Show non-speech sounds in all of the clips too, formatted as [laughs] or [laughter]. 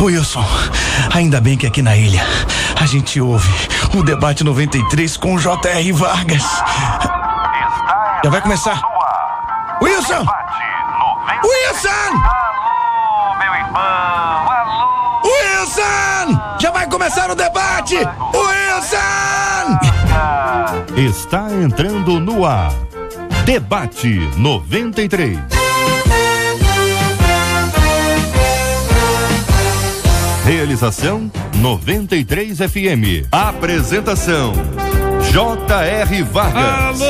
Wilson, ainda bem que aqui na ilha a gente ouve o debate 93 com J.R. Vargas. Já vai começar. Wilson! Wilson! Alô, meu irmão! Alô! Wilson! Já vai começar o debate! Wilson! Está entrando no ar. Debate 93. Realização 93 FM. Apresentação J.R. Vargas.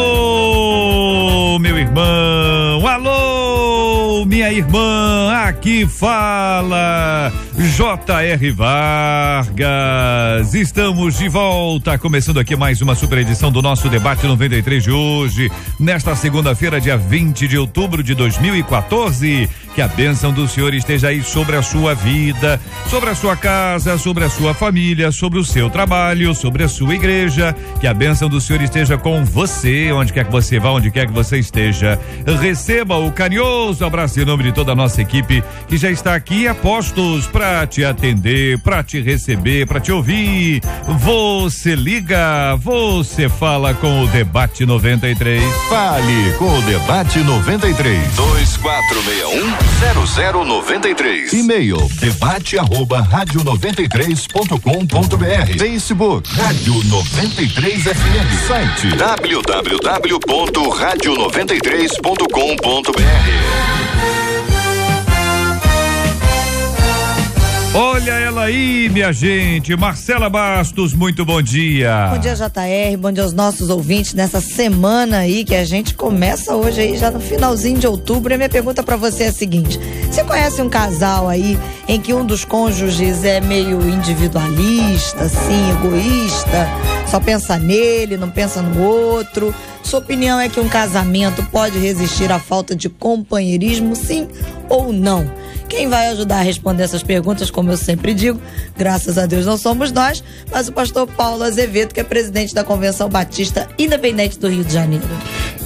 Alô, meu irmão! Alô, minha irmã! Aqui fala J.R. Vargas. Estamos de volta, começando aqui mais uma super edição do nosso debate 93 de hoje, nesta segunda-feira, dia 20 de outubro de 2014. Que a bênção do Senhor esteja aí sobre a sua vida, sobre a sua casa, sobre a sua família, sobre o seu trabalho, sobre a sua igreja. Que a bênção do Senhor esteja com você, onde quer que você vá, onde quer que você esteja. Receba o carinhoso abraço em nome de toda a nossa equipe que já está aqui a postos para te atender, para te receber, para te ouvir. Você liga, você fala com o Debate 93. Fale com o Debate 93. 2461-0093. E-mail debate arroba rádio 93.com.br. Facebook Rádio 93 FM. Site www.radio93.com.br. Olha ela aí, minha gente. Marcela Bastos, muito bom dia. Bom dia, JR. Bom dia aos nossos ouvintes nessa semana aí que a gente começa hoje aí, já no finalzinho de outubro. E minha pergunta para você é a seguinte: você conhece um casal aí em que um dos cônjuges é meio individualista, assim, egoísta, só pensa nele, não pensa no outro? Sua opinião é que um casamento pode resistir à falta de companheirismo, sim ou não? Quem vai ajudar a responder essas perguntas, como eu sempre digo, graças a Deus não somos nós, mas o pastor Paulo Azevedo, que é presidente da Convenção Batista Independente do Rio de Janeiro.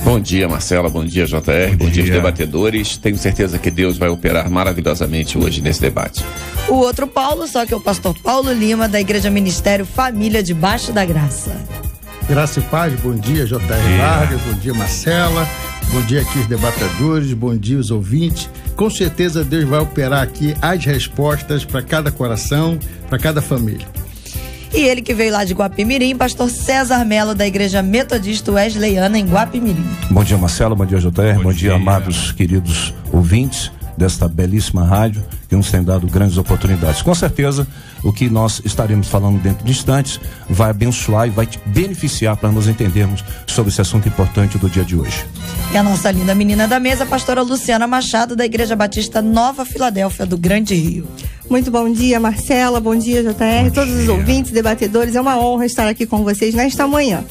Bom dia, Marcela. Bom dia, JR. Bom, dia, dia. debatedores. Tenho certeza que Deus vai operar maravilhosamente hoje nesse debate. O outro Paulo, só que é o pastor Paulo Lima, da Igreja Ministério Família Debaixo da Graça. Graça e paz, bom dia, J.R. Vargas, bom dia, Marcela, bom dia aqui os debatedores, bom dia os ouvintes. Com certeza Deus vai operar aqui as respostas para cada coração, para cada família. E ele que veio lá de Guapimirim, pastor César Melo, da Igreja Metodista Wesleyana em Guapimirim. Bom dia, Marcelo. Bom dia, JR. Bom, Bom dia, dia. amados queridos ouvintes desta belíssima rádio que nos tem dado grandes oportunidades. Com certeza, o que nós estaremos falando dentro de instantes vai abençoar e vai te beneficiar para nós entendermos sobre esse assunto importante do dia de hoje. E a nossa linda menina da mesa, a pastora Luciana Machado, da Igreja Batista Nova Filadélfia, do Grande Rio. Muito bom dia, Marcela. Bom dia, JR. Todos os ouvintes, debatedores. É uma honra estar aqui com vocês nesta manhã.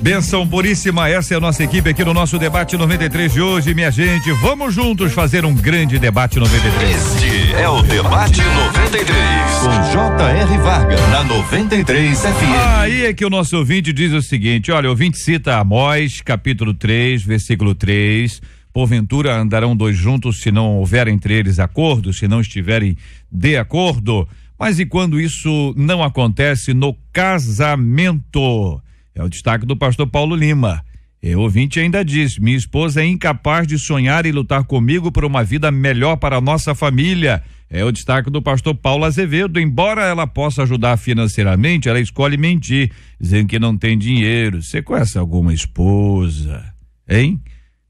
Benção puríssima, essa é a nossa equipe aqui no nosso debate 93 de hoje, minha gente. Vamos juntos fazer um grande debate 93. Este é o Debate 93. com J.R. Vargas na 93 FM. Aí é que o nosso ouvinte diz o seguinte: olha, o ouvinte cita Amós, capítulo 3, versículo 3. Porventura andarão dois juntos se não houver entre eles acordo, se não estiverem de acordo. Mas e quando isso não acontece no casamento? É o destaque do pastor Paulo Lima. E ouvinte ainda diz: minha esposa é incapaz de sonhar e lutar comigo por uma vida melhor para a nossa família. É o destaque do pastor Paulo Azevedo. Embora ela possa ajudar financeiramente, ela escolhe mentir, dizendo que não tem dinheiro. Você conhece alguma esposa? Hein?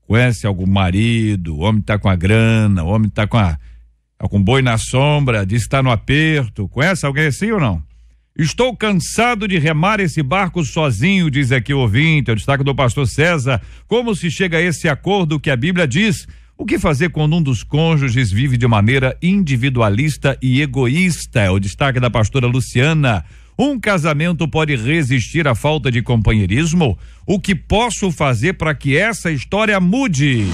Conhece algum marido? O homem tá com a grana, o homem tá com a. tá com boi na sombra, diz que tá no aperto. Conhece alguém assim ou não? Estou cansado de remar esse barco sozinho, diz aqui o ouvinte, o destaque do pastor César. Como se chega a esse acordo que a Bíblia diz? O que fazer quando um dos cônjuges vive de maneira individualista e egoísta? É o destaque da pastora Luciana. Um casamento pode resistir à falta de companheirismo? O que posso fazer para que essa história mude?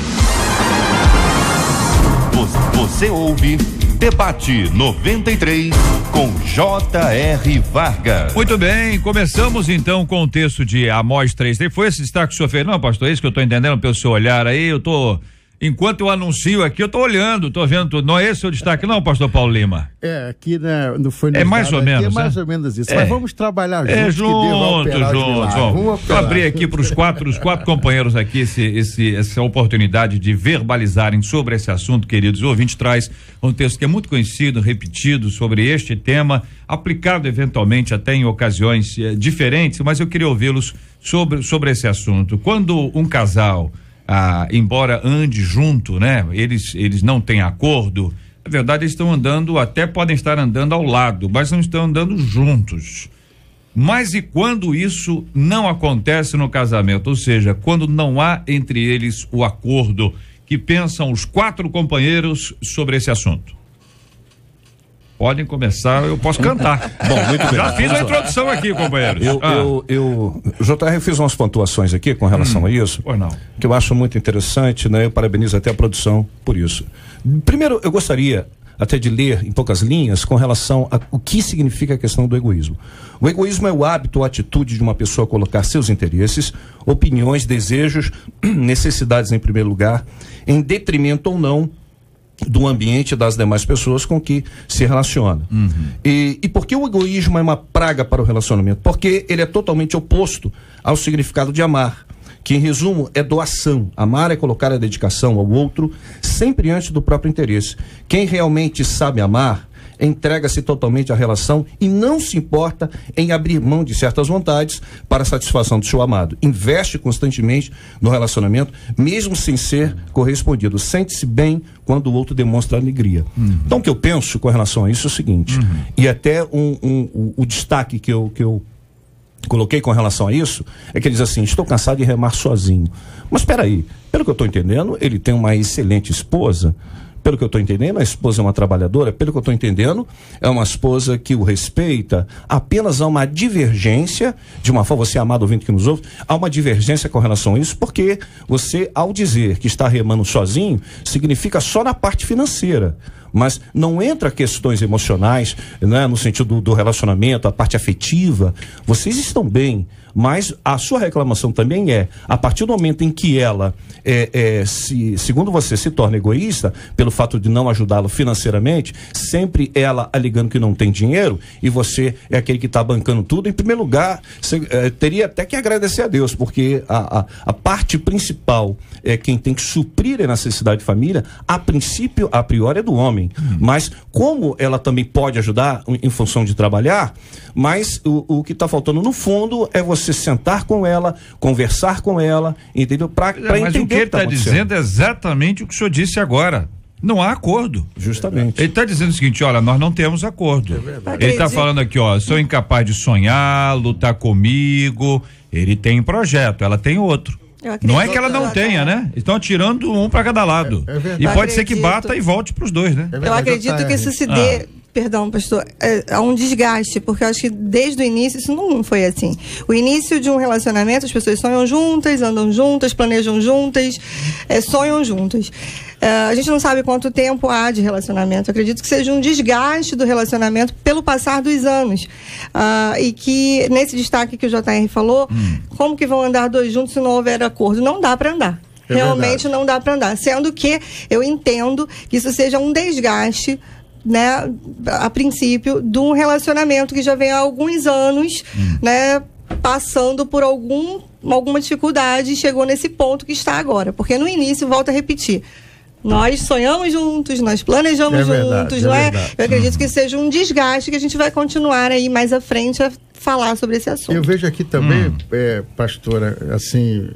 Vo- Você ouve Debate 93 com J.R. Vargas. Muito bem, começamos então com o texto de Amós 3. Foi esse destaque que o senhor fez? Não, pastor, é isso que eu estou entendendo pelo seu olhar aí, eu tô. Enquanto eu anuncio aqui, eu tô olhando, tô vendo tudo. Não é esse o destaque, não, pastor Paulo Lima? É, aqui né, não foi É mais ou aqui, menos, É mais né? ou menos isso. É. Mas vamos trabalhar juntos. É, juntos, operar os juntos. Vamos abrir aqui para os quatro, os quatro companheiros aqui esse, esse, essa oportunidade de verbalizarem sobre esse assunto, queridos. O ouvinte traz um texto que é muito conhecido, repetido sobre este tema, aplicado eventualmente até em ocasiões eh, diferentes, mas eu queria ouvi-los sobre, sobre esse assunto. Quando um casal, ah, embora ande junto, né? Eles, eles não têm acordo. Na verdade, eles estão andando, até podem estar andando ao lado, mas não estão andando juntos. Mas e quando isso não acontece no casamento? Ou seja, quando não há entre eles o acordo que pensam os quatro companheiros sobre esse assunto? Podem começar, eu posso cantar. [laughs] Bom, muito bem. Já fiz a introdução aqui, companheiros. Eu, Ah, eu, eu, JR, eu fiz umas pontuações aqui com relação Hum, a isso. pois não. Que eu acho muito interessante, né? Eu parabenizo até a produção por isso. Primeiro, eu gostaria até de ler em poucas linhas com relação a o que significa a questão do egoísmo. O egoísmo é o hábito ou atitude de uma pessoa colocar seus interesses, opiniões, desejos, [clears throat] necessidades em primeiro lugar, em detrimento ou não do ambiente das demais pessoas com que se relaciona. E, e por que o egoísmo é uma praga para o relacionamento? Porque ele é totalmente oposto ao significado de amar, que em resumo é doação. Amar é colocar a dedicação ao outro sempre antes do próprio interesse. Quem realmente sabe amar entrega-se totalmente à relação e não se importa em abrir mão de certas vontades para a satisfação do seu amado. Investe constantemente no relacionamento, mesmo sem ser correspondido. Sente-se bem quando o outro demonstra alegria. Então, o que eu penso com relação a isso é o seguinte, e até um, um- o, o destaque que eu, que eu coloquei com relação a isso é que ele diz assim: estou cansado de remar sozinho. Mas espera aí, pelo que eu estou entendendo, ele tem uma excelente esposa. Pelo que eu estou entendendo, a esposa é uma trabalhadora. Pelo que eu estou entendendo, é uma esposa que o respeita. Apenas há uma divergência, de uma forma, você amado ouvinte que nos ouve, há uma divergência com relação a isso, porque você, ao dizer que está remando sozinho, significa só na parte financeira mas não entra questões emocionais, né, no sentido do, do relacionamento, a parte afetiva. Vocês estão bem, mas a sua reclamação também é, a partir do momento em que ela, é, é, se, segundo você, se torna egoísta, pelo fato de não ajudá-lo financeiramente, sempre ela alegando que não tem dinheiro e você é aquele que está bancando tudo, em primeiro lugar, é, teria até que agradecer a Deus, porque a, a, a parte principal é quem tem que suprir a necessidade de família, a princípio, a priori é do homem. Mas como ela também pode ajudar em função de trabalhar, mas o, o que está faltando no fundo é você sentar com ela, conversar com ela, entendeu? Para É, mas o que ele está dizendo é exatamente o que o senhor disse agora. Não há acordo. Justamente. Ele está dizendo o seguinte: olha, nós não temos acordo. ele está falando aqui, ó, sou incapaz de sonhar, lutar comigo. Ele tem projeto, ela tem outro. Acredito. Não é que ela não tenha, né? Estão atirando um para cada lado. É- é verdade. e pode ser que Acredito. bata e volte para os dois, né? É Eu acredito JR. que isso se Ah. dê, perdão, pastor, é, a um desgaste, porque eu acho que desde o início isso não foi assim. O início de um relacionamento, as pessoas sonham juntas, andam juntas, planejam juntas, é, sonham juntas. É, a gente não sabe quanto tempo há de relacionamento. Eu acredito que seja um desgaste do relacionamento pelo passar dos anos. Ah, e que, nesse destaque que o JR falou, como que vão andar dois juntos se não houver acordo? Não dá para andar. É Realmente não dá para andar. Sendo que eu entendo que isso seja um desgaste, né, a princípio, de um relacionamento que já vem há alguns anos, né, passando por algum, alguma dificuldade e chegou nesse ponto que está agora. Porque no início, volto a repetir. Nós sonhamos juntos, nós planejamos É verdade, juntos, é não é? verdade. Eu acredito que seja um desgaste que a gente vai continuar aí mais à frente a falar sobre esse assunto. Eu vejo aqui também, é, pastora, assim,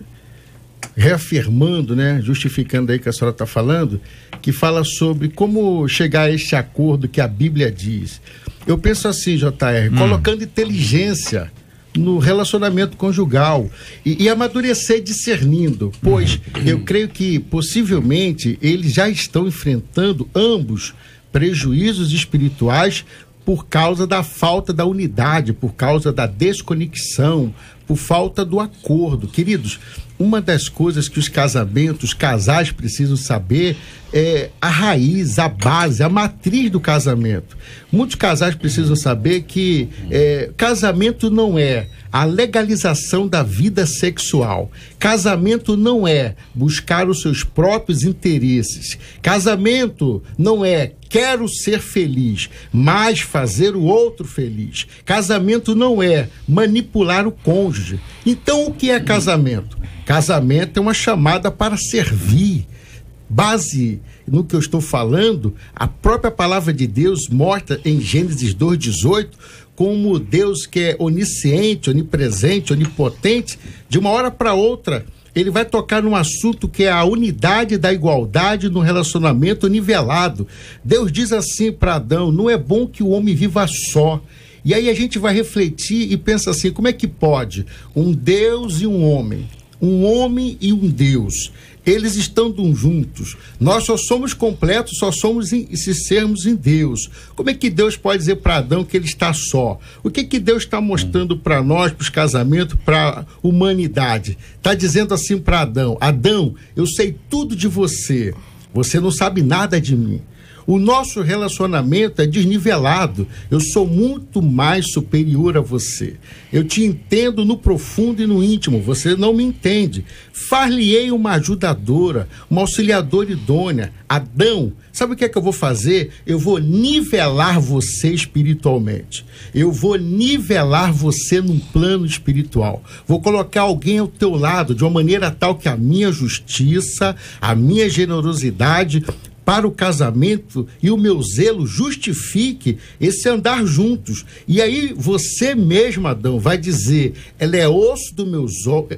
reafirmando, né, justificando aí que a senhora está falando, que fala sobre como chegar a este acordo que a Bíblia diz. Eu penso assim, JR, colocando inteligência no relacionamento conjugal e, e amadurecer discernindo, pois eu creio que possivelmente eles já estão enfrentando ambos prejuízos espirituais por causa da falta da unidade, por causa da desconexão, por falta do acordo. Queridos, uma das coisas que os casamentos, os casais precisam saber é a raiz, a base, a matriz do casamento. Muitos casais precisam saber que é, casamento não é a legalização da vida sexual. Casamento não é buscar os seus próprios interesses. Casamento não é quero ser feliz, mas fazer o outro feliz. Casamento não é manipular o cônjuge. Então, o que é casamento? Casamento é uma chamada para servir. Base no que eu estou falando, a própria palavra de Deus mostra em Gênesis 2,18 como Deus que é onisciente, onipresente, onipotente, de uma hora para outra, ele vai tocar num assunto que é a unidade da igualdade no relacionamento nivelado. Deus diz assim para Adão: não é bom que o homem viva só. E aí a gente vai refletir e pensa assim: como é que pode um Deus e um homem, um homem e um Deus, eles estando juntos. Nós só somos completos, só somos em, se sermos em Deus. Como é que Deus pode dizer para Adão que ele está só? O que que Deus está mostrando para nós, para os casamentos, para a humanidade? Está dizendo assim para Adão: Adão, eu sei tudo de você. Você não sabe nada de mim. O nosso relacionamento é desnivelado. Eu sou muito mais superior a você. Eu te entendo no profundo e no íntimo. Você não me entende. Far-lhe-ei uma ajudadora, uma auxiliadora idônea. Adão, sabe o que é que eu vou fazer? Eu vou nivelar você espiritualmente. Eu vou nivelar você num plano espiritual. Vou colocar alguém ao teu lado de uma maneira tal que a minha justiça, a minha generosidade para o casamento e o meu zelo justifique esse andar juntos. E aí você mesmo, Adão, vai dizer: ela é osso do, meu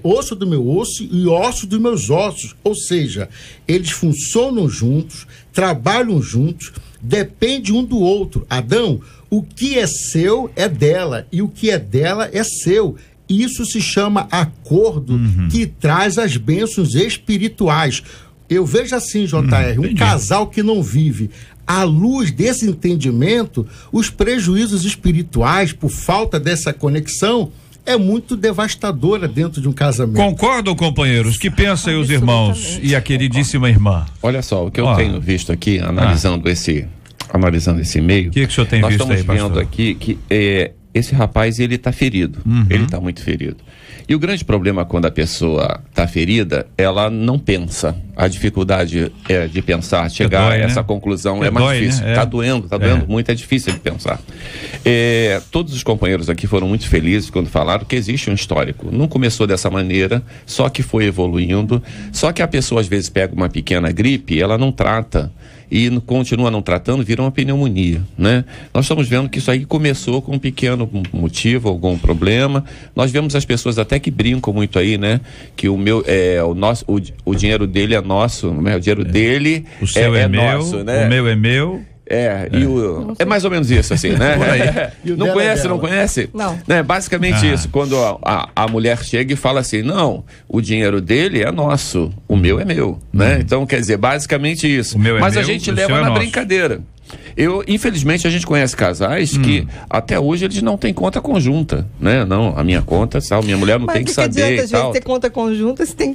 osso do meu osso e osso dos meus ossos. Ou seja, eles funcionam juntos, trabalham juntos, dependem um do outro. Adão, o que é seu é dela e o que é dela é seu. Isso se chama acordo uhum. que traz as bênçãos espirituais. Eu vejo assim, JR, hum, um casal que não vive à luz desse entendimento, os prejuízos espirituais por falta dessa conexão é muito devastadora dentro de um casamento. Concordam, companheiros? Que pensam os irmãos e a queridíssima irmã? Olha só, o que eu tenho visto aqui, analisando ah. esse analisando esse meio. O que, que o senhor tem nós visto estamos aí, vendo pastor? aqui que é, esse rapaz ele está ferido. Uhum. Ele está muito ferido. E o grande problema quando a pessoa está ferida, ela não pensa. A dificuldade é de pensar, chegar dói, a essa né? conclusão É é mais dói, difícil. né? Está É. doendo, está É. doendo muito, é difícil de pensar. É, todos os companheiros aqui foram muito felizes quando falaram que existe um histórico. Não começou dessa maneira, só que foi evoluindo. Só que a pessoa às vezes pega uma pequena gripe, ela não trata e continua não tratando, vira uma pneumonia, né? Nós estamos vendo que isso aí começou com um pequeno motivo, algum problema. Nós vemos as pessoas até que brincam muito aí, né? Que o meu, é, o nosso, o, o dinheiro dele é nosso, né? o dinheiro dele O seu é, meu, nosso, né? o meu é meu. É, e o, é mais ou menos isso, assim, né? [laughs] Não é conhece, não conhece? Não. Né? Basicamente Ah. isso. Quando a, a, a mulher chega e fala assim, não, o dinheiro dele é nosso, o meu é meu, né? Então, quer dizer, basicamente isso. O meu é Mas a meu, gente o leva é na nosso. brincadeira. Eu, infelizmente, a gente conhece casais que Hum. até hoje eles não têm conta conjunta, né? Não, a minha conta, tal, minha mulher não Mas tem que, que, que saber adianta, e às vezes, tal. ter conta conjunta, você tem,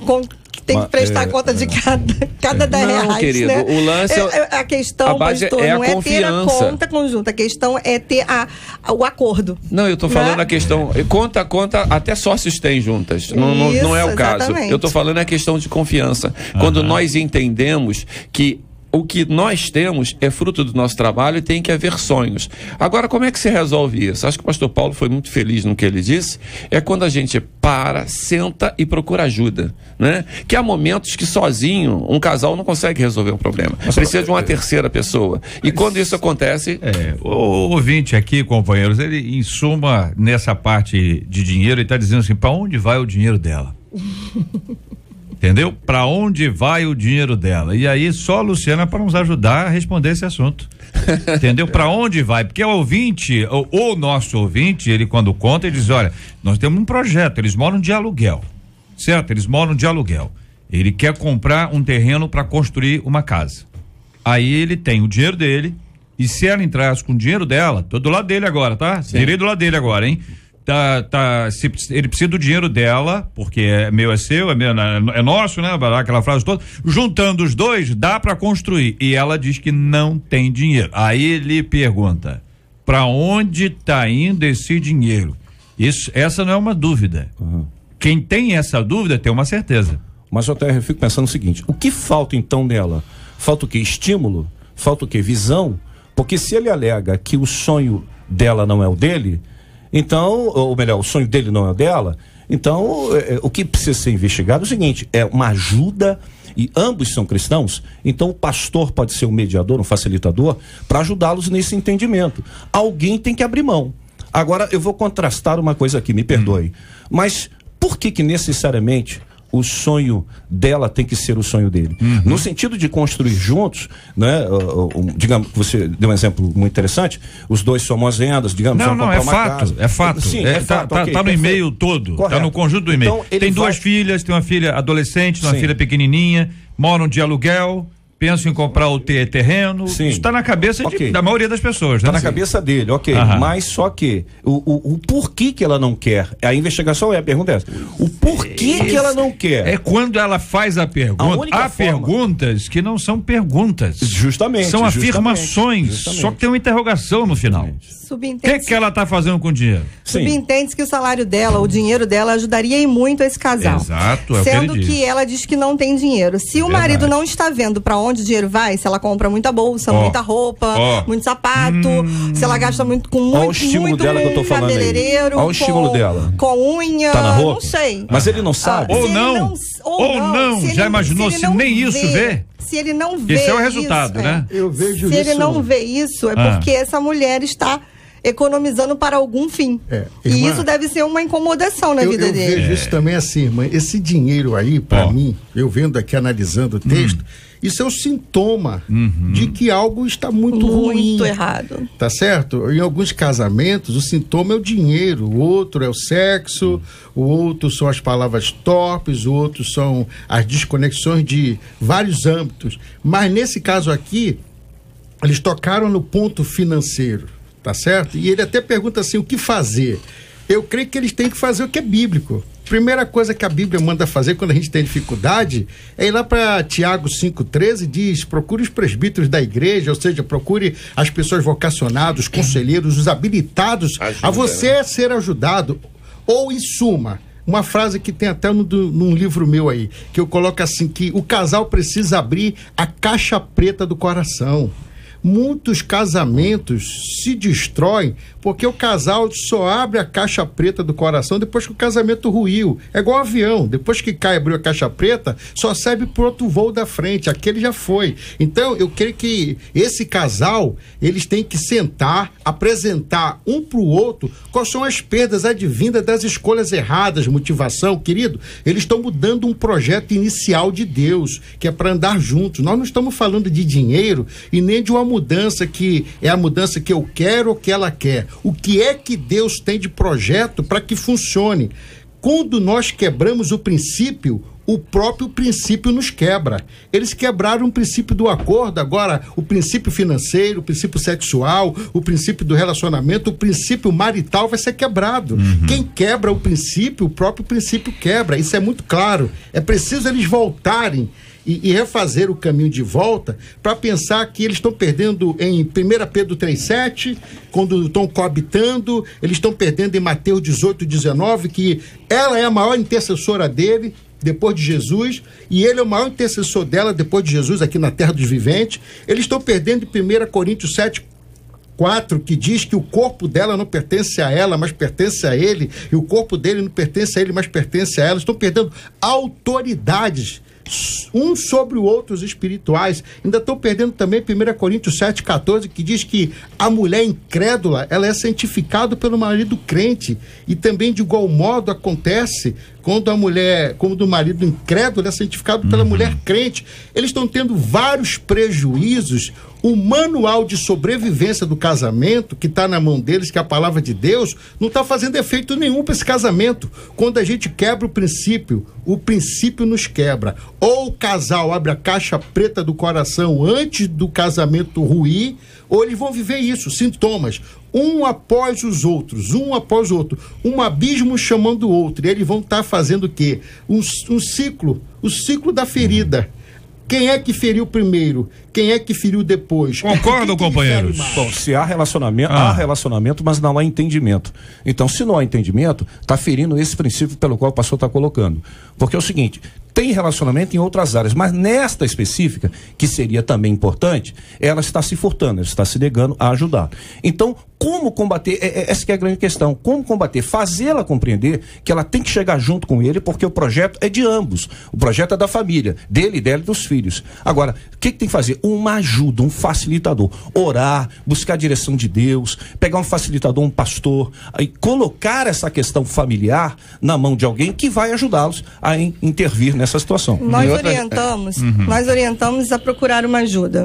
con- tem que prestar é, conta de cada, [laughs] cada 10 Não, reais, querido, né? o lance é- é, a questão, a base pastor, é a não é ter a confiança. conta conjunta, a questão é ter a, a- o acordo. Não, eu tô Né? falando a questão. Conta, conta, até sócios têm juntas. Não, não, não é o Isso, caso. exatamente. Eu tô falando a questão de confiança. Quando nós entendemos que o que nós temos é fruto do nosso trabalho e tem que haver sonhos. Agora, como é que se resolve isso? Acho que o pastor Paulo foi muito feliz no que ele disse. É quando a gente para, senta e procura ajuda. Né? Que há momentos que sozinho um casal não consegue resolver um problema. Precisa de uma terceira pessoa. E quando isso acontece, É, o, o ouvinte aqui, companheiros, ele, em suma, nessa parte de dinheiro, ele está dizendo assim: para onde vai o dinheiro dela? [laughs] Entendeu? Para onde vai o dinheiro dela? E aí, só a Luciana para nos ajudar a responder esse assunto. [laughs] Entendeu? Para onde vai? Porque o ouvinte, o, o nosso ouvinte, ele quando conta, ele diz: olha, nós temos um projeto, eles moram de aluguel. Certo? Eles moram de aluguel. Ele quer comprar um terreno para construir uma casa. Aí ele tem o dinheiro dele, e se ela entrasse com o dinheiro dela, tô do lado dele agora, tá? Direi do lado dele agora, hein? Tá, tá, se, ele precisa do dinheiro dela, porque é meu, é seu, é, meu, é nosso, né? Aquela frase toda. Juntando os dois, dá para construir. E ela diz que não tem dinheiro. Aí ele pergunta: para onde tá indo esse dinheiro? Isso, essa não é uma dúvida. Quem tem essa dúvida tem uma certeza. Mas eu até fico pensando o seguinte: o que falta então nela? Falta o que? Estímulo? Falta o que? Visão? Porque se ele alega que o sonho dela não é o dele, então, ou melhor, o sonho dele não é o dela, então é, é, o que precisa ser investigado é o seguinte: é uma ajuda. E ambos são cristãos, então o pastor pode ser um mediador, um facilitador, para ajudá-los nesse entendimento. Alguém tem que abrir mão. Agora, eu vou contrastar uma coisa aqui, me perdoe. Mas por que que necessariamente o sonho dela tem que ser o sonho dele. Uhum. No sentido de construir juntos, né? uh, uh, digamos que você deu um exemplo muito interessante, os dois somam as vendas, digamos, Não, não, é uma fato, casa. é fato. Sim, É, é, tá, fato. tá- ok, tá no e-mail todo, tá Correto. no conjunto do e-mail. Então, tem duas vai- filhas, tem uma filha adolescente, uma Sim. filha pequenininha, moram de aluguel, pensam em comprar o te- terreno. Sim. Isso está na cabeça de- Ok. da maioria das pessoas, Tá né? na cabeça dele, ok. Aham. Mas só que o, o, o porquê que ela não quer, a investigação é a pergunta é essa. O porquê que ela não quer? É quando ela faz a pergunta. A Há forma- perguntas que não são perguntas. Justamente. São justamente, afirmações. justamente. Só que tem uma interrogação no final. O que, Subentende, que ela está fazendo com o dinheiro? Sim. subentende que o salário dela, o dinheiro dela, ajudaria em muito esse casal. Exato, é o que Sendo ele que, diz. ela diz que não tem dinheiro. Se É o marido verdade. não está vendo para onde o dinheiro vai, se ela compra muita bolsa, Ó, muita roupa. Hum. muito sapato, se ela gasta muito com Ó o muito, estímulo muito dela que eu tô falando aí. cabeleireiro, Ó o estímulo com, dela. com unha, Tá na roupa? não sei. Mas ele não sabe. Ah, Ou se ele não. Ou não. se ele- Já imaginou ele se não nem isso vê? Se ele não vê Esse é o resultado, isso, né? Eu vejo Se isso. ele não vê isso, é Ah. porque essa mulher está economizando para algum fim. É, e irmã, isso deve ser uma incomodação na eu, vida eu dele. vejo isso também assim, irmã. Esse dinheiro aí, para mim, eu vendo aqui, analisando o texto, isso é um sintoma de que algo está muito, ruim. Muito errado. Tá certo? Em alguns casamentos, o sintoma é o dinheiro, o outro é o sexo, o outro são as palavras torpes, o outro são as desconexões de vários âmbitos. Mas nesse caso aqui, eles tocaram no ponto financeiro, tá certo? E ele até pergunta assim: o que fazer? Eu creio que eles têm que fazer o que é bíblico. Primeira coisa que a Bíblia manda fazer quando a gente tem dificuldade é ir lá para Tiago 5,13 diz: procure os presbíteros da igreja, ou seja, procure as pessoas vocacionadas, os conselheiros, os habilitados Ajuda, a você ser ajudado. Ou, em suma, uma frase que tem até no, num livro meu aí, que eu coloco assim: que o casal precisa abrir a caixa preta do coração. Muitos casamentos se destroem porque o casal só abre a caixa preta do coração depois que o casamento ruiu. É igual avião, depois que cai abriu a caixa preta, só serve para outro voo da frente, aquele já foi. Então, eu creio que esse casal, eles têm que sentar, apresentar um para o outro quais são as perdas advindas das escolhas erradas, motivação, querido. Eles estão mudando um projeto inicial de Deus, que é para andar juntos. Nós não estamos falando de dinheiro e nem de uma mudança que é a mudança que eu quero ou que ela quer. O que é que Deus tem de projeto para que funcione? Quando nós quebramos o princípio, o próprio princípio nos quebra. Eles quebraram o princípio do acordo, agora o princípio financeiro, o princípio sexual, o princípio do relacionamento, o princípio marital vai ser quebrado. Quem quebra o princípio, o próprio princípio quebra. Isso é muito claro. É preciso eles voltarem e, e refazer o caminho de volta para pensar que eles estão perdendo em 1 Pedro 3,7, quando estão coabitando, eles estão perdendo em Mateus 18, 19, que ela é a maior intercessora dele. Depois de Jesus, e ele é o maior intercessor dela depois de Jesus aqui na terra dos viventes. Eles estão perdendo em 1 Coríntios 7, 4, que diz que o corpo dela não pertence a ela, mas pertence a ele, e o corpo dele não pertence a ele, mas pertence a ela. Estão perdendo autoridades um sobre o outro, os espirituais. Ainda estão perdendo também 1 Coríntios 7,14, que diz que a mulher incrédula ela é santificada pelo marido crente. E também, de igual modo, acontece quando a mulher, quando o marido incrédulo é santificado pela mulher crente. Eles estão tendo vários prejuízos. O manual de sobrevivência do casamento, que está na mão deles, que é a palavra de Deus, não está fazendo efeito nenhum para esse casamento. Quando a gente quebra o princípio, o princípio nos quebra. Ou o casal abre a caixa preta do coração antes do casamento ruir, ou eles vão viver isso, sintomas. Um após os outros, um após o outro, um abismo chamando o outro. E eles vão estar fazendo o quê? Um, um ciclo, o ciclo da ferida. Quem é que feriu primeiro? Quem é que feriu depois? Concordam, companheiros? Bom, se há relacionamento, Ah. há relacionamento, mas não há entendimento. Então, se não há entendimento, está ferindo esse princípio pelo qual o pastor está colocando. Porque é o seguinte: tem relacionamento em outras áreas, mas nesta específica, que seria também importante, ela está se furtando, ela está se negando a ajudar. Então, como combater? É, é, essa que é a grande questão. Como combater? Fazê-la compreender que ela tem que chegar junto com ele, porque o projeto é de ambos. O projeto é da família, dele, dela e dos filhos. Agora, o que, que tem que fazer? Uma ajuda, um facilitador. Orar, buscar a direção de Deus, pegar um facilitador, um pastor, aí colocar essa questão familiar na mão de alguém que vai ajudá-los a in- intervir nessa situação. Nós E outra- orientamos, Uhum. nós orientamos a procurar uma ajuda.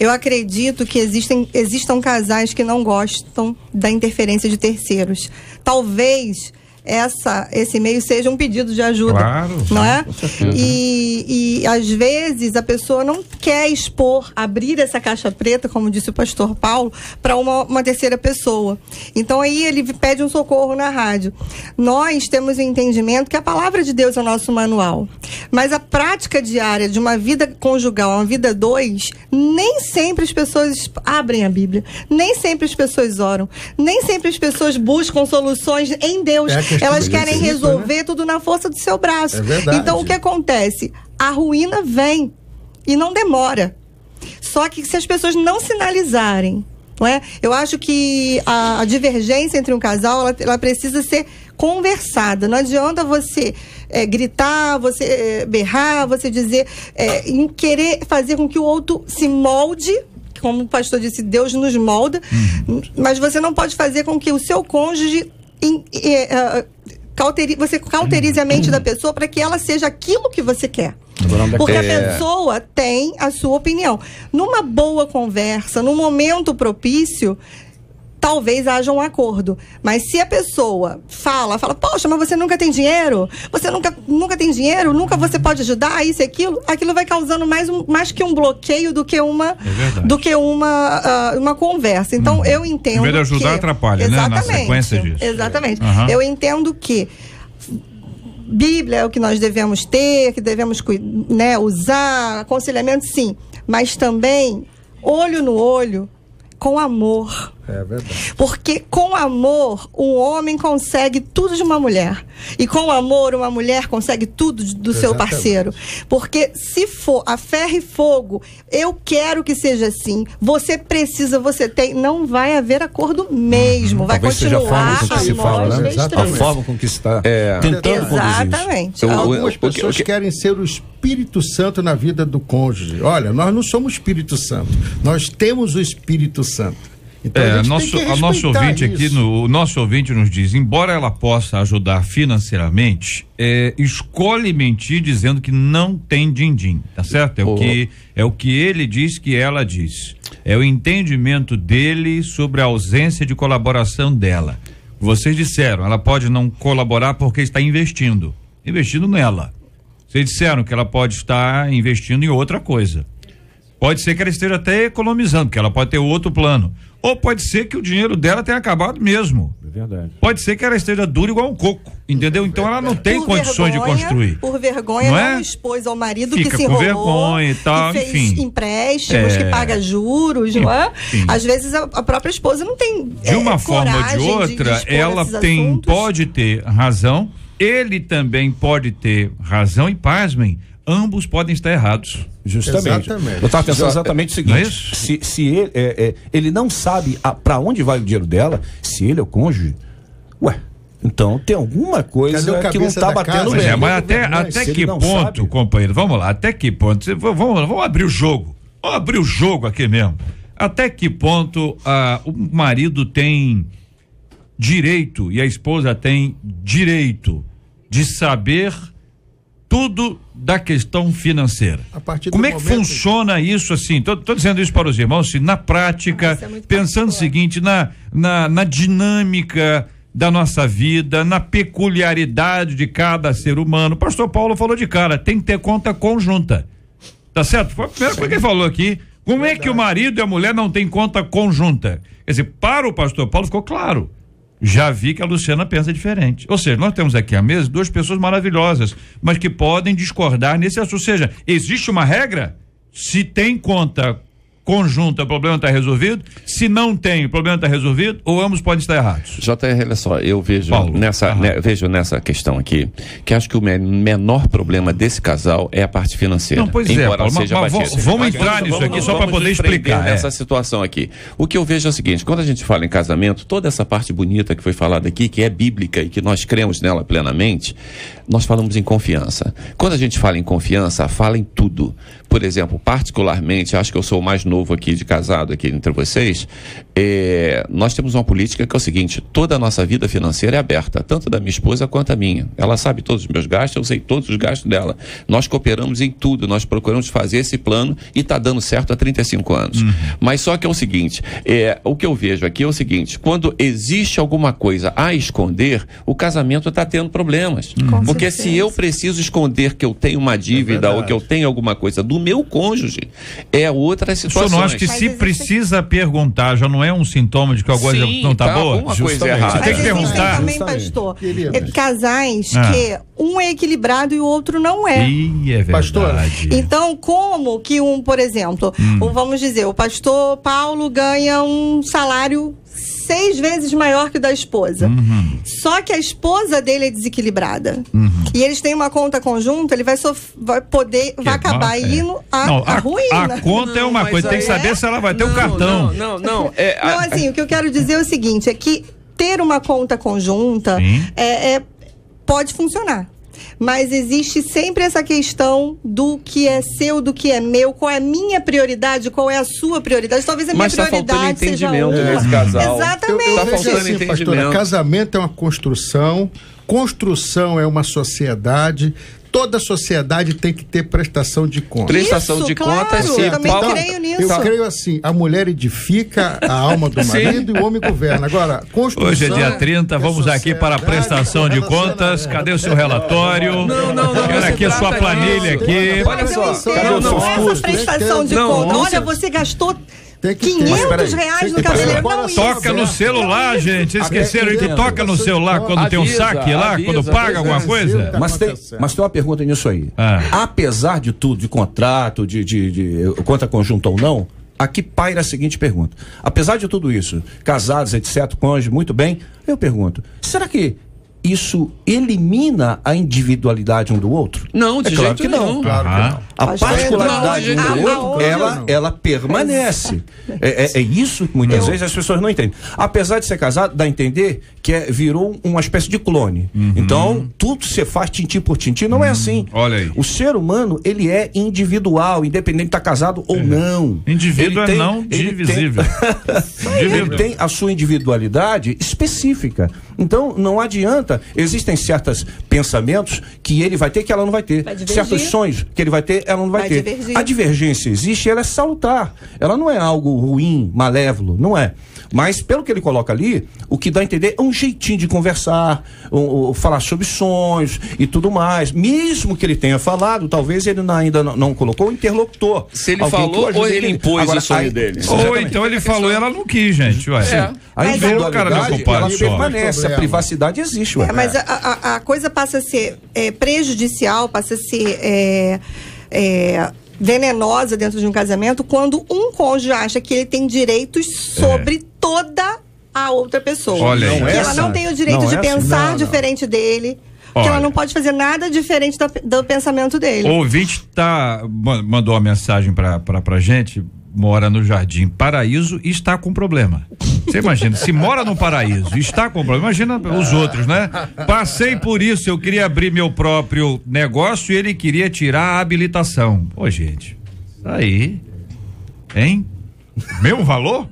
Eu acredito que existem, existam casais que não gostam da interferência de terceiros. Talvez essa, esse e-mail seja um pedido de ajuda. Claro, Não é? com certeza. E, e às vezes a pessoa não quer expor, abrir essa caixa preta, como disse o pastor Paulo, para uma, uma terceira pessoa. Então aí ele pede um socorro na rádio. Nós temos o entendimento que a palavra de Deus é o nosso manual. Mas a prática diária de uma vida conjugal, uma vida dois, nem sempre as pessoas abrem a Bíblia, nem sempre as pessoas oram, nem sempre as pessoas buscam soluções em Deus. É Elas querem princípio, resolver tudo na força do seu braço. É verdade. Então o que acontece? A ruína vem e não demora. Só que se as pessoas não sinalizarem, não é? Eu acho que a, a divergência entre um casal ela, ela precisa ser conversada. Não adianta você é, gritar, você é, berrar, você dizer, é, em querer fazer com que o outro se molde. Como o pastor disse, Deus nos molda, mas você não pode fazer com que o seu cônjuge em- é, é, cauteri- você cauterize a mente da pessoa para que ela seja aquilo que você quer. Porque a É. pessoa tem a sua opinião. Numa boa conversa, num momento propício, talvez haja um acordo. Mas se a pessoa fala, fala, poxa, mas você nunca tem dinheiro, você nunca, nunca tem dinheiro, nunca você pode ajudar, isso e aquilo, aquilo vai causando mais, um, mais que um bloqueio do que uma, verdade. do que uma, ah, uma conversa. Então, eu entendo. Em vez de ajudar, que- atrapalha, né? Na Exatamente. sequência disso. Exatamente. Aham. Eu entendo que Bíblia é o que nós devemos ter, que devemos né, usar, aconselhamento sim, mas também olho no olho com amor. É verdade. Porque com amor, um homem consegue tudo de uma mulher. E com amor, uma mulher consegue tudo do seu Exatamente. parceiro. Porque se for a ferro e fogo, eu quero que seja assim, você precisa, você tem, não vai haver acordo mesmo. Vai Talvez seja a forma continuar com que se a fala, né? A forma com que se está É. tentando. Exatamente. Eu- Algumas o que- pessoas querem ser o Espírito Santo na vida do cônjuge. Olha, nós não somos Espírito Santo. Nós temos o Espírito Santo. Então, a É, gente nosso, a nosso ouvinte aqui, isso. no, o nosso ouvinte nos diz, embora ela possa ajudar financeiramente, é, escolhe mentir dizendo que não tem din-din, tá certo? É o, O- que, é o que ele diz que ela diz. É o entendimento dele sobre a ausência de colaboração dela. Vocês disseram, ela pode não colaborar porque está investindo. Investindo nela. Vocês disseram que ela pode estar investindo em outra coisa. Pode ser que ela esteja até economizando, porque ela pode ter outro plano. Ou pode ser que o dinheiro dela tenha acabado mesmo. É verdade. Pode ser que ela esteja dura igual um coco, entendeu? Então ela não tem Por condições vergonha- de construir. Por vergonha, Não não, é? expôs ao marido Fica que se com enrolou, vergonha e tal, que fez enfim. empréstimos, É. que paga juros, não é? Enfim. Às vezes a, a própria esposa não tem De uma é, forma ou de outra, expor ela esses tem, assuntos. pode ter razão, ele também pode ter razão e pasmem, ambos podem estar errados. Justamente. Exatamente. Eu estava pensando Já- exatamente o Não é seguinte: isso? se, se ele, é, é, ele não sabe para onde vai o dinheiro dela, se ele é o cônjuge, ué, então tem alguma coisa que não está batendo bem. é, mas até, Mas até se que ponto, sabe- companheiro, vamos lá, até que ponto, vamos, vamos abrir o jogo, vamos abrir o jogo aqui mesmo. Até que ponto ah, o marido tem direito e a esposa tem direito de saber tudo da questão financeira. A partir do Como é que momento- funciona isso assim? Tô, tô dizendo isso para os irmãos, se na prática, Ah, é pensando o seguinte, na, na, na dinâmica da nossa vida, na peculiaridade de cada ser humano. O pastor Paulo falou de cara, tem que ter conta conjunta. Tá certo? Foi a primeira coisa que ele falou aqui. Como é que o marido e a mulher não têm conta conjunta? Quer dizer, para o pastor Paulo ficou claro. Já vi que a Luciana pensa diferente. Ou seja, nós temos aqui à mesa duas pessoas maravilhosas, mas que podem discordar nesse assunto. Ou seja, existe uma regra? Se tem conta conjunta, o problema está resolvido. Se não tem, o problema está resolvido, ou ambos podem estar errados. JR, olha só, eu vejo Paulo, nessa, né, vejo nessa questão aqui que acho que o me- menor problema desse casal é a parte financeira. Não, pois é, embora Paulo, mas- seja mas batida. vamos- vamos entrar nisso aqui só vamos poder explicar, é. Nessa situação aqui. O que eu vejo é o seguinte: quando a gente fala em casamento, toda essa parte bonita que foi falada aqui, que é bíblica e que nós cremos nela plenamente, nós falamos em confiança. Quando a gente fala em confiança, fala em tudo. Por exemplo, particularmente, acho que eu sou o mais novo aqui de casado aqui entre vocês. é, nós temos uma política que é o seguinte: toda a nossa vida financeira é aberta, tanto da minha esposa quanto a minha. Ela sabe todos os meus gastos, eu sei todos os gastos dela. Nós cooperamos em tudo, nós procuramos fazer esse plano e está dando certo há 35 anos. Mas só que é o seguinte: é, o que eu vejo aqui é o seguinte: quando existe alguma coisa a esconder, o casamento está tendo problemas. Com Porque certeza. se eu preciso esconder que eu tenho uma dívida ou que eu tenho alguma coisa do meu cônjuge, é outra O situação. não acha que se precisa perguntar, já não é um sintoma de que alguma coisa não está tá boa? coisa Justamente. errada. Você tem que perguntar. também, pastor, é, casais Ah. que um é equilibrado e o outro não é. Ih, é verdade. Pastor, Então, como que um, por exemplo, Hum. vamos dizer, o pastor Paulo ganha um salário seis vezes maior que o da esposa. Uhum. Só que a esposa dele é desequilibrada. Uhum. E eles têm uma conta conjunta, ele vai, sof- vai poder, vai acabar é. indo a, Não, a, ruína. A conta é uma coisa, tem que saber se ela vai ter o Não, cartão. Não, não, não. É, Não, assim, o que eu quero dizer é o seguinte, é que ter uma conta conjunta é, é- pode funcionar. Mas existe sempre essa questão do que é seu, do que é meu, qual é a minha prioridade, qual é a sua prioridade. Talvez a minha Mas tá faltando prioridade seja entendimento uma. nesse casal. [laughs] Exatamente. Eu, eu Tá vejo faltando assim, entendimento. pastora, casamento é uma construção, construção é uma sociedade, toda sociedade tem que ter prestação de contas. Prestação Isso, de claro, contas, eu sim. também Paulo- creio nisso. Eu creio assim, a mulher edifica a alma do [laughs] Sim. marido e o homem governa. Agora, construção... Hoje é dia 30, vamos aqui para a prestação de contas. Cadê o seu relatório? Não, não, não, Quero aqui a sua planilha disso. aqui. Olha só, não seus é essa custos? prestação de Não, não, Olha, você- você gastou Tem que ter. 500 Mas peraí, reais tem no que ter. cabeleireiro. Não, isso. Toca no celular, gente. Esqueceram que toca no celular quando tem um saque lá, avisa, quando paga alguma coisa? Mas tem, mas tem uma pergunta nisso aí. Ah. Apesar de tudo, de contrato, de, de, de conta conjunta ou não, aqui paira a seguinte pergunta. Apesar de tudo isso, casados, etc., cônjuge, muito bem, eu pergunto, será que isso elimina a individualidade um do outro? Não, de é claro jeito que não. nenhum. Claro que não. A particularidade não, um do outro, ela, ela permanece. É, é- é isso que muitas vezes as pessoas não entendem. Apesar de ser casado, dá a entender que é- virou uma espécie de clone. Então, tudo que você faz tintim por tintim não é assim. Olha aí. O ser humano, ele é individual, independente de estar casado ou não. Indivíduo Ele é tem- não ele tem- divisível. [laughs] ele tem a sua individualidade específica. Então, não adianta. Existem certos pensamentos que ele vai ter que ela não vai ter. Vai. Certos sonhos que ele vai ter, ela não vai, Vai ter. divergir. A divergência existe e ela é salutar. Ela não é algo ruim, malévolo, não é. Mas, pelo que ele coloca ali, o que dá a entender é um jeitinho de conversar, um- um- falar sobre sonhos e tudo mais. Mesmo que ele tenha falado, talvez ele não- ainda não, não colocou o interlocutor. Se ele falou ou ele impôs Agora, o sonho aí- dele? Ou Exatamente. então ele falou e ela não quis, gente. Ué. É. A individualidade, ela permanece, a privacidade existe, ué. É, mas a, a- a coisa passa a ser é, prejudicial, passa a ser é, é, venenosa dentro de um casamento quando um cônjuge acha que ele tem direitos sobre toda a outra pessoa. Olha aí. que é ela assim. não tem o direito Não de é assim. pensar Não, não. diferente dele. Olha. Que ela não pode fazer nada diferente da- do pensamento dele. O ouvinte tá, ma- mandou uma mensagem pra, pra, pra gente, mora no Jardim Paraíso e está com problema. Você imagina, se mora no Paraíso e está com problema, imagina os outros, né? Passei por isso, eu queria abrir meu próprio negócio e ele queria tirar a habilitação. Ô, gente, aí, hein? Meu valor?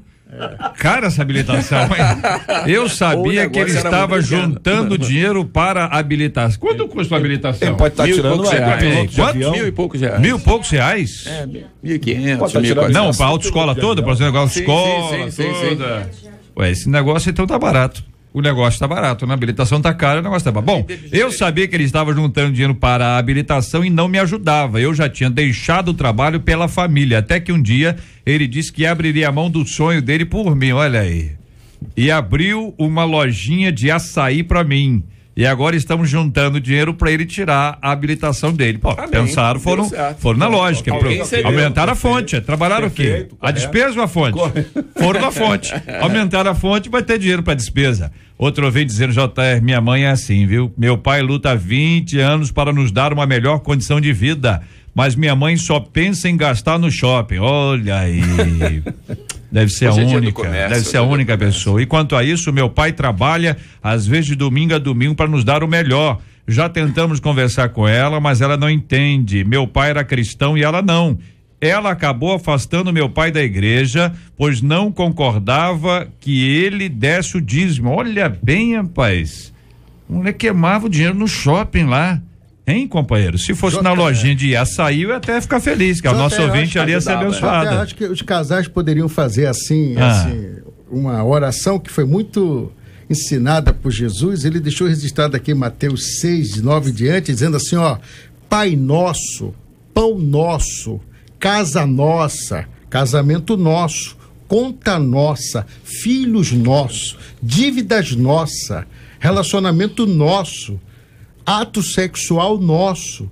Cara, essa habilitação, hein? Eu sabia que ele estava juntando dinheiro para a habilitação. Quanto custa a habilitação? Ele pode estar Mil e tirando poucos é, reais. piloto de Quanto? avião. Mil e poucos reais. Mil e poucos reais? É, mil e quinhentos, tá. Não, para autoescola toda, para esse negócio de Sim, escola sim, sim, sim, toda. Ué, esse negócio então tá barato. O negócio tá barato, na habilitação tá caro, o negócio tá barato. Bom, eu sabia que ele estava juntando dinheiro para a habilitação e não me ajudava. Eu já tinha deixado o trabalho pela família, até que um dia ele disse que abriria a mão do sonho dele por mim, olha aí. E abriu uma lojinha de açaí para mim. E agora estamos juntando dinheiro para ele tirar a habilitação dele. Pô, bem, pensaram, foram, foram na lógica. Alguém aumentaram a fonte, é, trabalharam o quê? Perfeito, A correto. despesa ou a fonte? Foram na fonte. [laughs] Aumentaram a fonte, vai ter dinheiro para despesa. Outro ouvinte dizendo, JR, minha mãe é assim, viu? Meu pai luta há 20 anos para nos dar uma melhor condição de vida. Mas minha mãe só pensa em gastar no shopping. Olha aí. [laughs] Deve ser Hoje a é do única. comércio, deve ser é a única pessoa. E quanto a isso, meu pai trabalha às vezes de domingo a domingo para nos dar o melhor. Já tentamos conversar com ela, mas ela não entende. Meu pai era cristão e ela não. Ela acabou afastando meu pai da igreja, pois não concordava que ele desse o dízimo. Olha bem, rapaz. O moleque queimava o dinheiro no shopping lá. Hein, companheiro? Se fosse na Jota, lojinha de açaí, eu ia até ficar feliz, que o nosso ouvinte ali ia ser é. Eu abençoado. acho que os casais poderiam fazer assim, Ah. assim, uma oração que foi muito ensinada por Jesus. Ele deixou registrado aqui em Mateus 6, de 9 em diante, dizendo assim: ó, Pai nosso, pão nosso, casa nossa, casamento nosso, conta nossa, filhos nossos, dívidas nossa, relacionamento nosso, ato sexual nosso.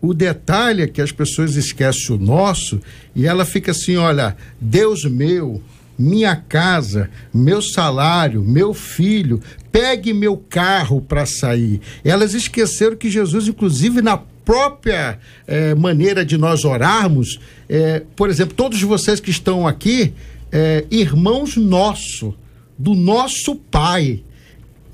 O detalhe é que as pessoas esquecem o nosso e ela fica assim: olha, Deus meu, minha casa, meu salário, meu filho, pegue meu carro para sair. Elas esqueceram que Jesus, inclusive na própria eh, maneira de nós orarmos, eh, por exemplo, todos vocês que estão aqui, eh, irmãos nosso, do nosso Pai.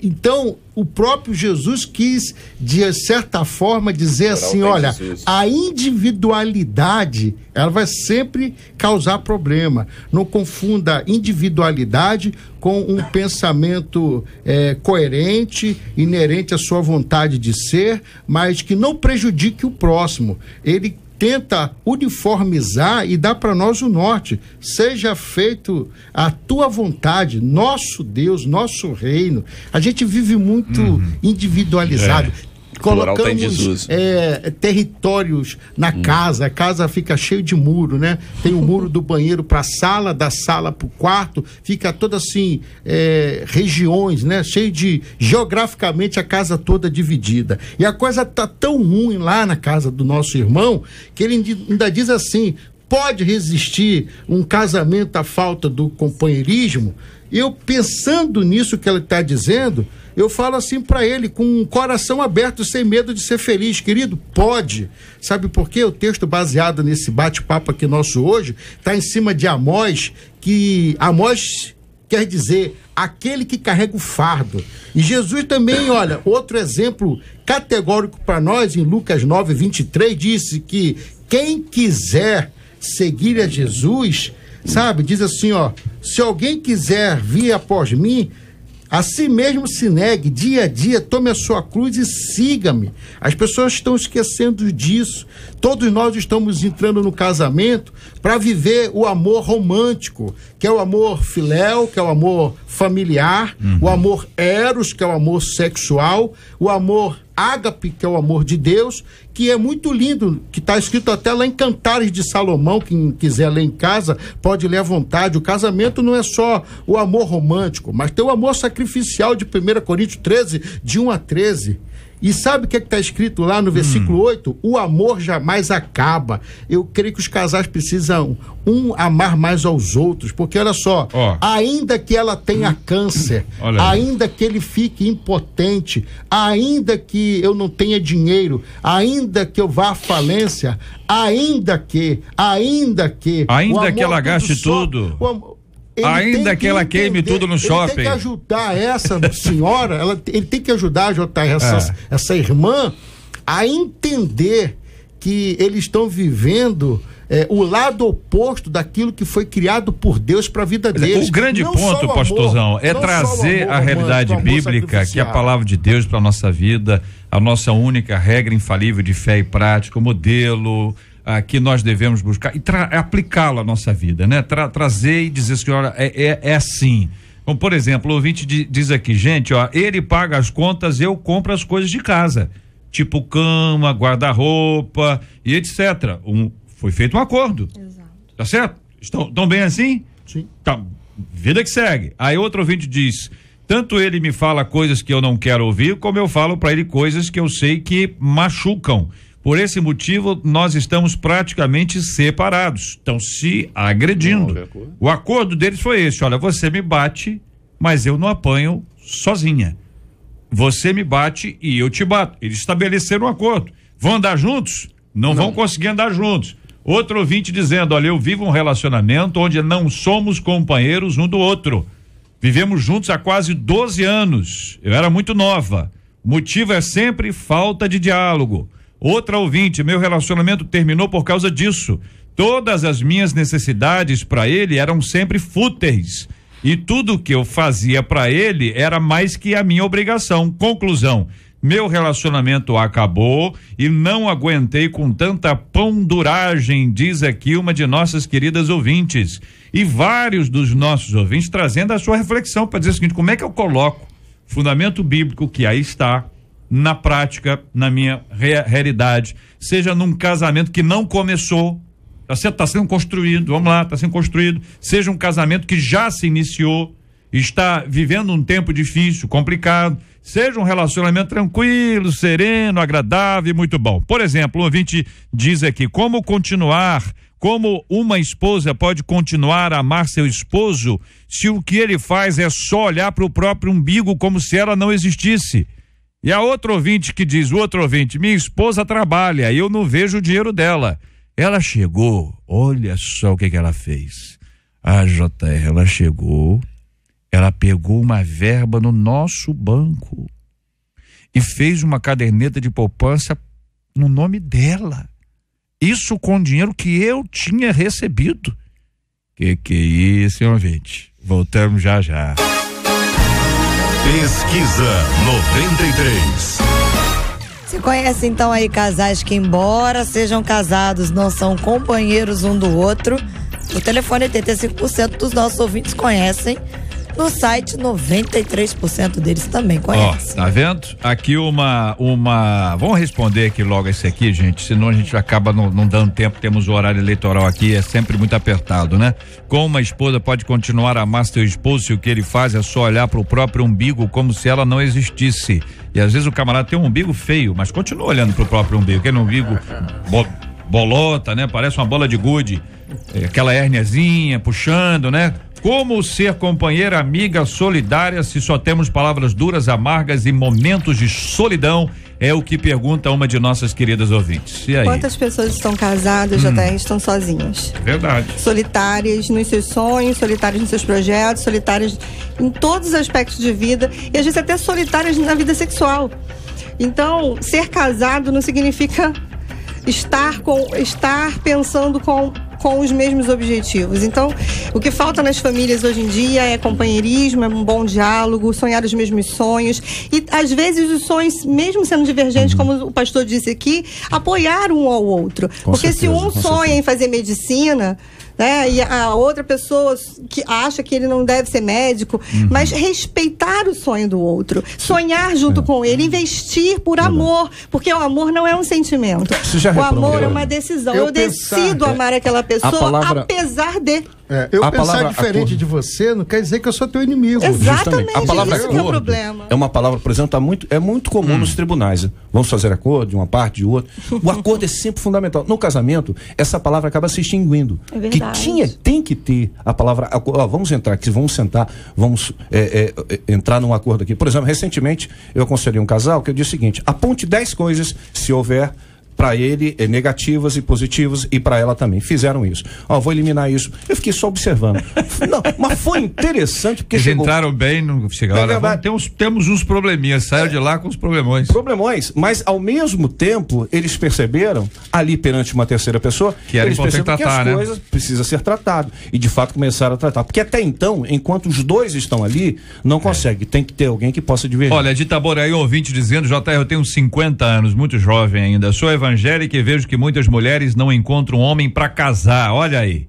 Então, o próprio Jesus quis, de certa forma, dizer assim: olha, a individualidade ela vai sempre causar problema. Não confunda individualidade com um pensamento eh, coerente, inerente à sua vontade de ser, mas que não prejudique o próximo. Ele tenta uniformizar e dar para nós o norte. Seja feito a tua vontade, nosso Deus, nosso reino. A gente vive muito individualizado. Plural tá Colocamos Jesus. é, territórios na casa, a casa fica cheia de muro, né? Tem o [laughs] muro do banheiro para a sala, da sala para o quarto, fica toda assim, é, regiões, né? Cheio de, geograficamente, a casa toda dividida. E a coisa tá tão ruim lá na casa do nosso irmão, que ele ainda diz assim, pode resistir um casamento à falta do companheirismo? Eu pensando nisso que ele está dizendo, eu falo assim para ele, com um coração aberto, sem medo de ser feliz, querido, pode. Sabe por quê? O texto baseado nesse bate-papo aqui nosso hoje está em cima de Amós, que Amós quer dizer aquele que carrega o fardo. E Jesus também, olha, outro exemplo categórico para nós, em Lucas 9, 23, disse que quem quiser seguir a Jesus, sabe, diz assim, ó, se alguém quiser vir após mim, a si mesmo se negue, dia a dia, tome a sua cruz e siga-me. As pessoas estão esquecendo disso. Todos nós estamos entrando no casamento para viver o amor romântico, que é o amor filéu, que é o amor familiar, o amor eros, que é o amor sexual, o amor ágape, que é o amor de Deus, que é muito lindo, que está escrito até lá em Cantares de Salomão, quem quiser ler em casa, pode ler à vontade. O casamento não é só o amor romântico, mas tem o amor sacrificial de 1 Coríntios 13, de 1 a 13. E sabe o que está escrito lá no versículo 8? O amor jamais acaba. Eu creio que os casais precisam um amar mais aos outros, porque olha só, Ó. ainda que ela tenha câncer, Olha aí. ainda que ele fique impotente, ainda que eu não tenha dinheiro, ainda que eu vá à falência, ainda que, ainda que. Ainda que ela tudo gaste só- tudo. Ele Ainda que ela queime tudo no ele shopping. Tem que ajudar essa senhora, ela, ele tem que ajudar JR, essa, É. essa irmã a entender que eles estão vivendo é, o lado oposto daquilo que foi criado por Deus para a vida deles. O grande Não ponto, o amor, pastorzão, é trazer amor a realidade amor bíblica, que é a palavra de Deus para nossa vida, a nossa única regra infalível de fé e prática, o modelo ah, que nós devemos buscar e aplicá-lo à nossa vida, né? Tra- trazer e dizer, senhora, é, é, é assim. Como, por exemplo, o ouvinte di- diz aqui, gente, ó, ele paga as contas, eu compro as coisas de casa. Tipo cama, guarda-roupa e etc. Um, foi feito um acordo. Tá certo? Estão, estão bem assim? Sim. Tá, vida que segue. Aí outro ouvinte diz: tanto ele me fala coisas que eu não quero ouvir, como eu falo para ele coisas que eu sei que machucam. Por esse motivo, nós estamos praticamente separados. Estão se agredindo. O acordo deles foi esse: olha, você me bate, mas eu não apanho sozinha. Você me bate e eu te bato. Eles estabeleceram um acordo. Vão andar juntos? Não, vão conseguir andar juntos. Outro ouvinte dizendo: olha, eu vivo um relacionamento onde não somos companheiros um do outro. Vivemos juntos há quase 12 anos. Eu era muito nova. O motivo é sempre falta de diálogo. Outra ouvinte, meu relacionamento terminou por causa disso. Todas as minhas necessidades para ele eram sempre fúteis. E tudo que eu fazia para ele era mais que a minha obrigação. Conclusão: meu relacionamento acabou e não aguentei com tanta ponduragem, diz aqui uma de nossas queridas ouvintes. E vários dos nossos ouvintes trazendo a sua reflexão para dizer o seguinte: como é que eu coloco fundamento bíblico que aí está na prática, na minha rea- realidade, seja num casamento que não começou, tá certo? Tá sendo construído, vamos lá, tá sendo construído, seja um casamento que já se iniciou, está vivendo um tempo difícil, complicado, seja um relacionamento tranquilo, sereno, agradável e muito bom. Por exemplo, o ouvinte diz aqui, como continuar, como uma esposa pode continuar a amar seu esposo se o que ele faz é só olhar para o próprio umbigo como se ela não existisse? E a outro ouvinte que diz, o outro ouvinte, minha esposa trabalha eu não vejo o dinheiro dela. Ela chegou, olha só o que, que ela fez. A JR, ela chegou, ela pegou uma verba no nosso banco e fez uma caderneta de poupança no nome dela. Isso com dinheiro que eu tinha recebido. Que que é isso, ouvinte? Voltamos já já. Pesquisa 93. Você conhece então aí casais que, embora sejam casados, não são companheiros um do outro? O telefone 85% dos nossos ouvintes conhecem. No site, 93% deles também Ó, conhecem. tá vendo? Aqui uma, uma. Vamos responder aqui logo esse aqui, gente, senão a gente acaba não, não dando tempo. Temos o horário eleitoral aqui, é sempre muito apertado, né? Como uma esposa pode continuar a amar seu esposo se o que ele faz é só olhar pro próprio umbigo como se ela não existisse? E às vezes o camarada tem um umbigo feio, mas continua olhando pro próprio umbigo, aquele umbigo bo- bolota, né? Parece uma bola de gude, é, aquela hérniazinha puxando, né? Como ser companheira, amiga, solidária se só temos palavras duras, amargas e momentos de solidão? É o que pergunta uma de nossas queridas ouvintes. E aí? Quantas pessoas estão casadas, Hum. JR, estão sozinhas? Verdade. solitárias nos seus sonhos, solitárias nos seus projetos, solitárias em todos os aspectos de vida e às vezes até solitárias na vida sexual. Então, ser casado não significa estar com estar pensando com com os mesmos objetivos. Então, o que falta nas famílias hoje em dia é companheirismo, é um bom diálogo, sonhar os mesmos sonhos e às vezes os sonhos, mesmo sendo divergentes, como o pastor disse aqui, apoiar um ao outro. Com Porque se certeza, um com sonha em fazer medicina, né? E a outra pessoa que acha que ele não deve ser médico, Uhum. mas respeitar o sonho do outro, sonhar junto É. com ele, investir por amor, porque o amor não é um sentimento. O amor é uma decisão. Eu Eu, pensar, decido é, amar aquela pessoa, palavra- apesar de. É, eu A pensar palavra diferente acordo. de você não quer dizer que eu sou teu inimigo. Exatamente, A palavra isso que é o acordo problema. é uma palavra, por exemplo, tá muito, é muito comum nos tribunais. Vamos fazer acordo de uma parte, de outra. O [laughs] acordo é sempre fundamental. No casamento, essa palavra acaba se extinguindo. É que verdade. tinha, tem que ter a palavra acordo. Ó, vamos entrar aqui, vamos sentar, vamos é, é, é, entrar num acordo aqui. Por exemplo, recentemente eu aconselhei um casal que eu disse o seguinte: aponte 10 coisas, se houver para ele é, negativas e positivas e para ela também. Fizeram isso. Ó, vou eliminar isso. Eu fiquei só observando. [laughs] Não, mas foi interessante porque Eles chegou entraram bem, não chegaram. É verdade. temos, temos uns probleminhas, saiu de lá com os problemões. problemões, mas ao mesmo tempo eles perceberam ali perante uma terceira pessoa Que era eles perceberam que tratar, as né? coisas precisam ser tratado e de fato começaram a tratar, porque até então, enquanto os dois estão ali, não consegue, tem que ter alguém que possa divergir. Olha, de Itaboraí, um ouvinte dizendo, JR, eu tenho 50 anos, muito jovem ainda, sou evangélica e vejo que muitas mulheres não encontram homem para casar, olha aí.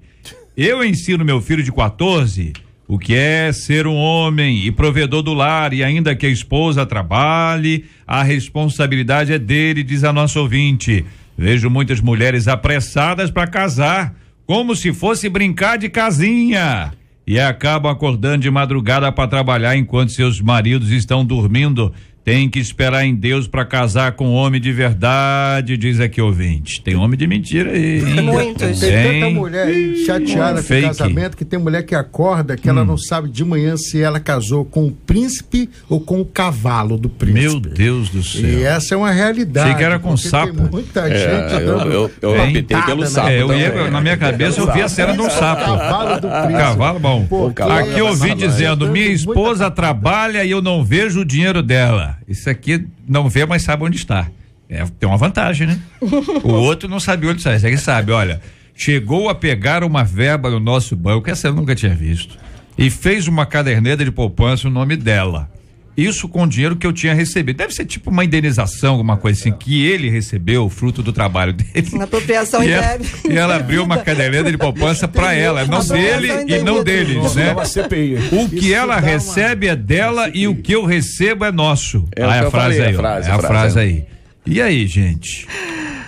Eu ensino meu filho de 14 o que é ser um homem e provedor do lar e ainda que a esposa trabalhe, a responsabilidade é dele, diz a nossa ouvinte. Vejo muitas mulheres apressadas para casar, como se fosse brincar de casinha. E acabam acordando de madrugada para trabalhar enquanto seus maridos estão dormindo. Tem que esperar em Deus para casar com homem de verdade, diz aqui o ouvinte. Tem homem de mentira aí. hein? Muitos. Tem Tem. tanta mulher chateada com casamento que tem mulher que acorda que ela não sabe de manhã se ela casou com o príncipe ou com o cavalo do príncipe. Meu Deus do céu. E essa é uma realidade. Achei que era com sapo. Tem muita É, gente eu, dando eu, eu optei pelo sapo. É, eu ia, também. na minha cabeça eu vi a cena de um sapo. Cavalo do príncipe. Cavalo bom. Pô, cavalo Aqui é eu ouvi dizendo: é. minha esposa trabalha e eu não vejo o dinheiro dela. Isso aqui não vê, mas sabe onde está. É, tem uma vantagem, né? [laughs] O outro não sabe onde está. Esse aqui sabe, olha. Chegou a pegar uma verba no nosso banco, essa eu nunca tinha visto. E fez uma caderneta de poupança o nome dela. Isso com o dinheiro que eu tinha recebido. Deve ser tipo uma indenização, alguma coisa assim, que ele recebeu, fruto do trabalho dele. Na apropriação E ela, e ela abriu uma caderneta de poupança para ela, não dele e não deles, é né? uma CPI. O que Isso ela dá uma- recebe é dela e o que eu recebo é nosso. É Ah, que a frase falei, aí, a frase, é a a frase, frase é. aí. E aí, gente?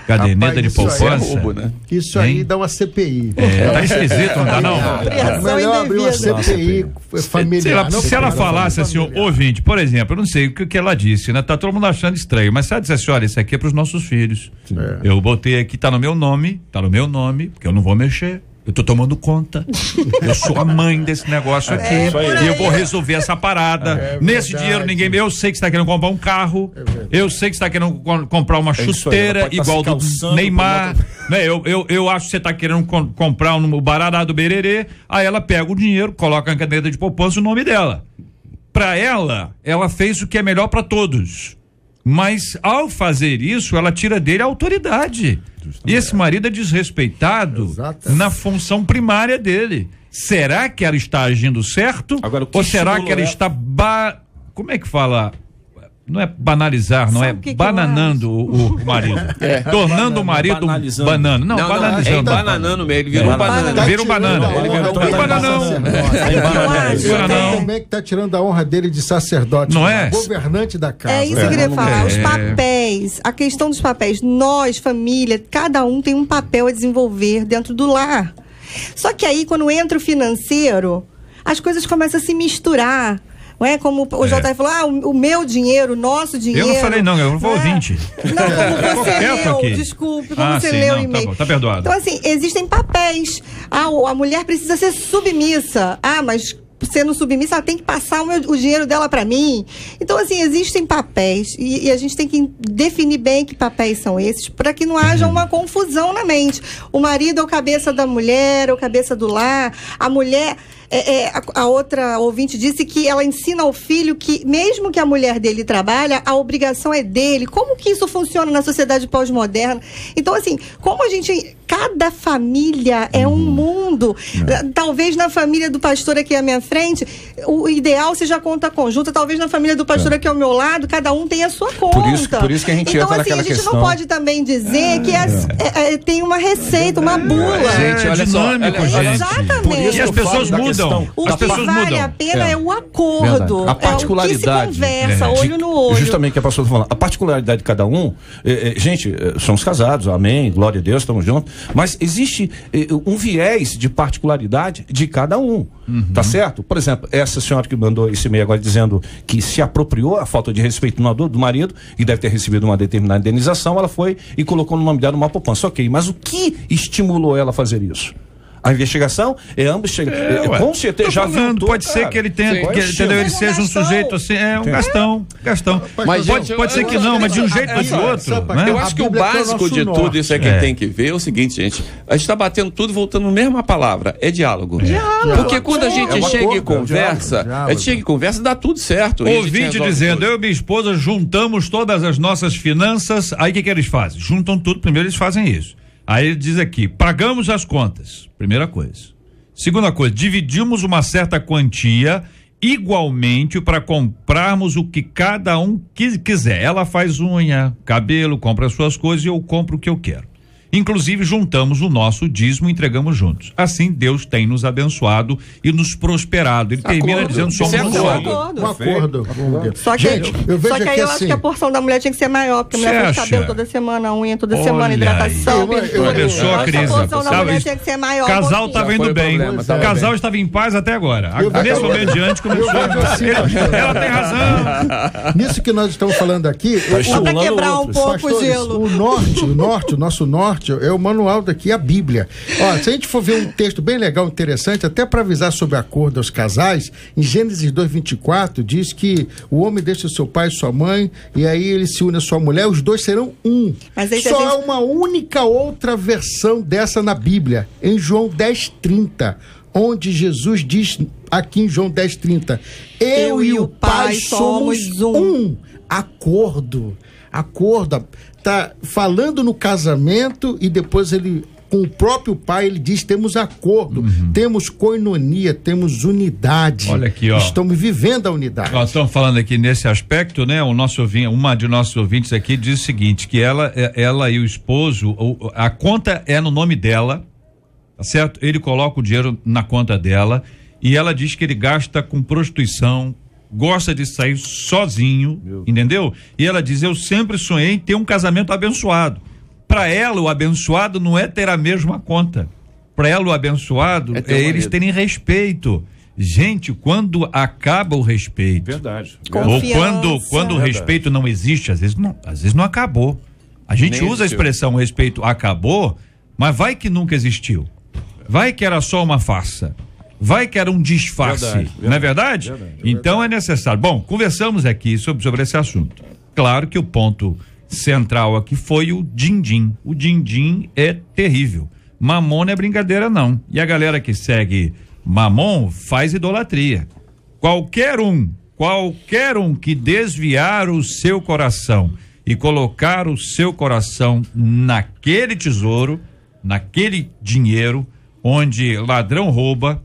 Caderneta Rapaz, de isso aí é poupança? roubo, né? Isso aí dá uma CPI. É, tá esquisito, não dá não? Apropriação Melhor abrir uma. CPI familiar. Sei lá, não se ela falasse assim, familiar. ouvinte, por exemplo, eu não sei o que, que ela disse, né? Tá todo mundo achando estranho, mas se ela dissesse, olha, isso aqui é pros nossos filhos. É. Eu botei aqui, tá no meu nome, tá no meu nome, porque eu não vou mexer. Eu tô tomando conta. Eu sou a mãe desse negócio aqui. É, e eu vou resolver essa parada. É Nesse dinheiro, ninguém. Eu sei que você tá querendo comprar um carro. eu sei que você tá querendo co- comprar uma É chuteira tá igual se do Neymar. Né? Eu, eu, eu acho que você tá querendo com- comprar um barará do bererê. Aí ela pega o dinheiro, coloca na caneta de poupança o nome dela. Pra ela, ela fez o que é melhor pra todos. Mas ao fazer isso, ela tira dele a autoridade. E esse marido é desrespeitado Exatamente. na função primária dele. Será que ela está agindo certo? Agora, Ou será que ela ela- está ba... como é que fala? Não é banalizar, não Sabe é que que bananando o, o marido. [laughs] Tornando o marido um banana. Não, Não, não, é banalizando. bananando mesmo, ele virou É. banana. Tá Vira um tirando banana. Ele virou dele um bananão. É. Como é que tá tirando a honra dele de sacerdote? Não é? Governante da casa. É isso que eu queria falar. Os É. papéis, a questão dos papéis. Nós, família, cada um tem um papel a desenvolver dentro do lar. Só que aí, quando entra o financeiro, as coisas começam a se misturar. Não é como o JR falou, ah, o, o meu dinheiro, o nosso dinheiro. Eu não falei não, eu não vou né? ouvinte. Não, como [laughs] você Quieto leu, aqui. desculpe, como Ah, você sim, leu não, o tá e-mail. bom, tá perdoado. Então, assim, existem papéis. Ah, a mulher precisa ser submissa. Ah, mas sendo submissa, ela tem que passar o, meu- o dinheiro dela para mim. Então, assim, existem papéis e, e a gente tem que definir bem que papéis são esses para que não haja uma confusão na mente. O marido é o cabeça da mulher, é o cabeça do lar. A mulher. É, é, a, a outra ouvinte disse que ela ensina ao filho que, mesmo que a mulher dele trabalha, a obrigação é dele. Como que isso funciona na sociedade pós-moderna? Então, assim, como a gente. Cada família é um mundo. Talvez na família do pastor aqui à minha frente, o ideal seja a conta conjunta. Talvez na família do pastor aqui ao meu lado, cada um tem a sua conta. isso- por isso que a gente então, entra assim, a gente questão. não pode também dizer que as- é- é- tem uma receita, uma bula. Gente, é olha só, dinâmico, olha- gente. Exatamente. Por E as pessoas da mudam. Questão- O As que pessoas vale mudam. a pena É. é, o acordo. A É particularidade. o que se conversa, É. olho no olho. Justamente que a pastora está falando. A particularidade de cada um, eh, eh, gente, eh, somos casados, amém, glória a Deus, estamos juntos. Mas existe um viés de particularidade de cada um. Tá certo? Por exemplo, essa senhora que mandou esse e-mail agora dizendo que se apropriou a falta de respeito do do marido e deve ter recebido uma determinada indenização, ela foi e colocou no nome dela uma poupança. Ok, mas o que estimulou ela a fazer isso? A investigação é ambos chegam. É, ué. com certeza já falando, aventou, pode ser cara. que ele tenha, Sim. que, entendeu? Ele seja um sujeito assim, é um gastão, gastão. Mas, pode, pode ser eu- que não, mas de um que- jeito ou de é, outro, né? Eu acho que o é básico de tudo, isso é quem É. tem que ver, é o seguinte, gente. A gente está batendo tudo voltando na mesma palavra, é diálogo. Porque quando a gente É chega e é conversa, diálogo, diálogo. a gente chega e conversa, dá tudo certo. Ouvinte dizendo, eu e minha esposa juntamos todas as nossas finanças, aí o que, que eles fazem? Juntam tudo, primeiro eles fazem isso. Aí ele diz aqui, pagamos as contas, primeira coisa. Segunda coisa, dividimos uma certa quantia igualmente para comprarmos o que cada um qui- quiser. Ela faz unha, cabelo, compra as suas coisas e eu compro o que eu quero. Inclusive, juntamos o nosso dízimo e entregamos juntos. Assim, Deus tem nos abençoado e nos prosperado. Ele termina dizendo: somos é um acordo. só. Um acordo. Só que, Gente, eu vejo só que aí eu acho assim. que a porção da mulher tinha que ser maior, porque a mulher faz cabelo toda semana, unha toda Olha semana, hidratação, Eu- eu- pintura. Abençoa a Acho que Cris. a porção da mulher tinha que ser maior. Casal pouquinho. tava Já indo o bem. problema, tava Casal bem. estava em paz até agora. Nesse momento diante começou. Assim. Ela tem razão. [laughs] Nisso que nós estamos falando aqui, o- Só pra quebrar um pouco o gelo. O norte, o norte, o nosso norte é o manual daqui, a Bíblia. Ó, se a gente for ver um texto bem legal, interessante, até para avisar sobre acordo aos casais, em Gênesis 2:24 diz que o homem deixa seu pai e sua mãe e aí ele se une à sua mulher, os dois serão um. Mas aí Só a gente- há uma única outra versão dessa na Bíblia, em João 10:30, onde Jesus diz aqui em João 10:30, eu, e o Pai somos um. Acordo. Acordo. Tá falando no casamento e depois ele com o próprio pai ele diz temos acordo, temos coinonia, temos unidade. Uhum. Olha aqui, ó. Estamos vivendo a unidade. Nós estamos falando aqui nesse aspecto, né? O nosso ouvinte, uma de nossos ouvintes aqui diz o seguinte: que ela, é- ela e o esposo, a conta é no nome dela, tá certo? Ele coloca o dinheiro na conta dela e ela diz que ele gasta com prostituição, gosta de sair sozinho, entendeu? E ela diz: Eu sempre sonhei em ter um casamento abençoado. Para ela, o abençoado não é ter a mesma conta. Para ela, o abençoado É é, eles terem respeito. Gente, quando acaba o respeito, Verdade. ou Confiança. quando, quando o respeito não existe, às vezes não, às vezes não acabou. A gente Nem usa a existiu. expressão respeito acabou, mas vai que nunca existiu. Vai que era só uma farsa. Vai que era um disfarce. Verdade, não é verdade? então é necessário. Bom, conversamos aqui sobre, sobre esse assunto. Claro que o ponto central aqui foi o din-din. O din-din é terrível. Mamon não é brincadeira, não. E a galera que segue Mamon faz idolatria. Qualquer um, qualquer um que desviar o seu coração e colocar o seu coração naquele tesouro, naquele dinheiro, onde ladrão rouba,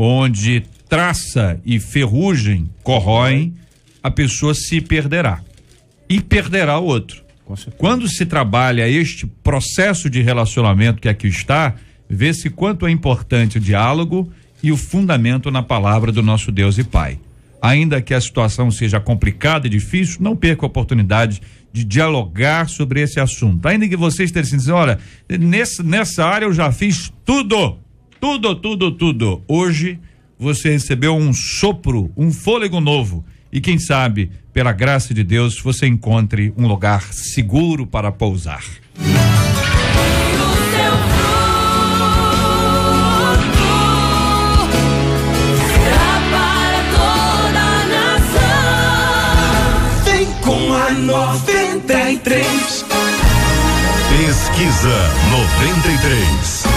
onde traça e ferrugem corroem, a pessoa se perderá. E perderá o outro. Quando se trabalha este processo de relacionamento que aqui está, vê-se quanto é importante o diálogo e o fundamento na palavra do nosso Deus e Pai. Ainda que a situação seja complicada e difícil, não perca a oportunidade de dialogar sobre esse assunto. Ainda que você esteja assim, dizendo, olha, nesse, nessa área eu já fiz tudo, tudo, tudo, tudo. Hoje você recebeu um sopro, um fôlego novo. E quem sabe, pela graça de Deus, você encontre um lugar seguro para pousar. Vem com a 93. Pesquisa 93.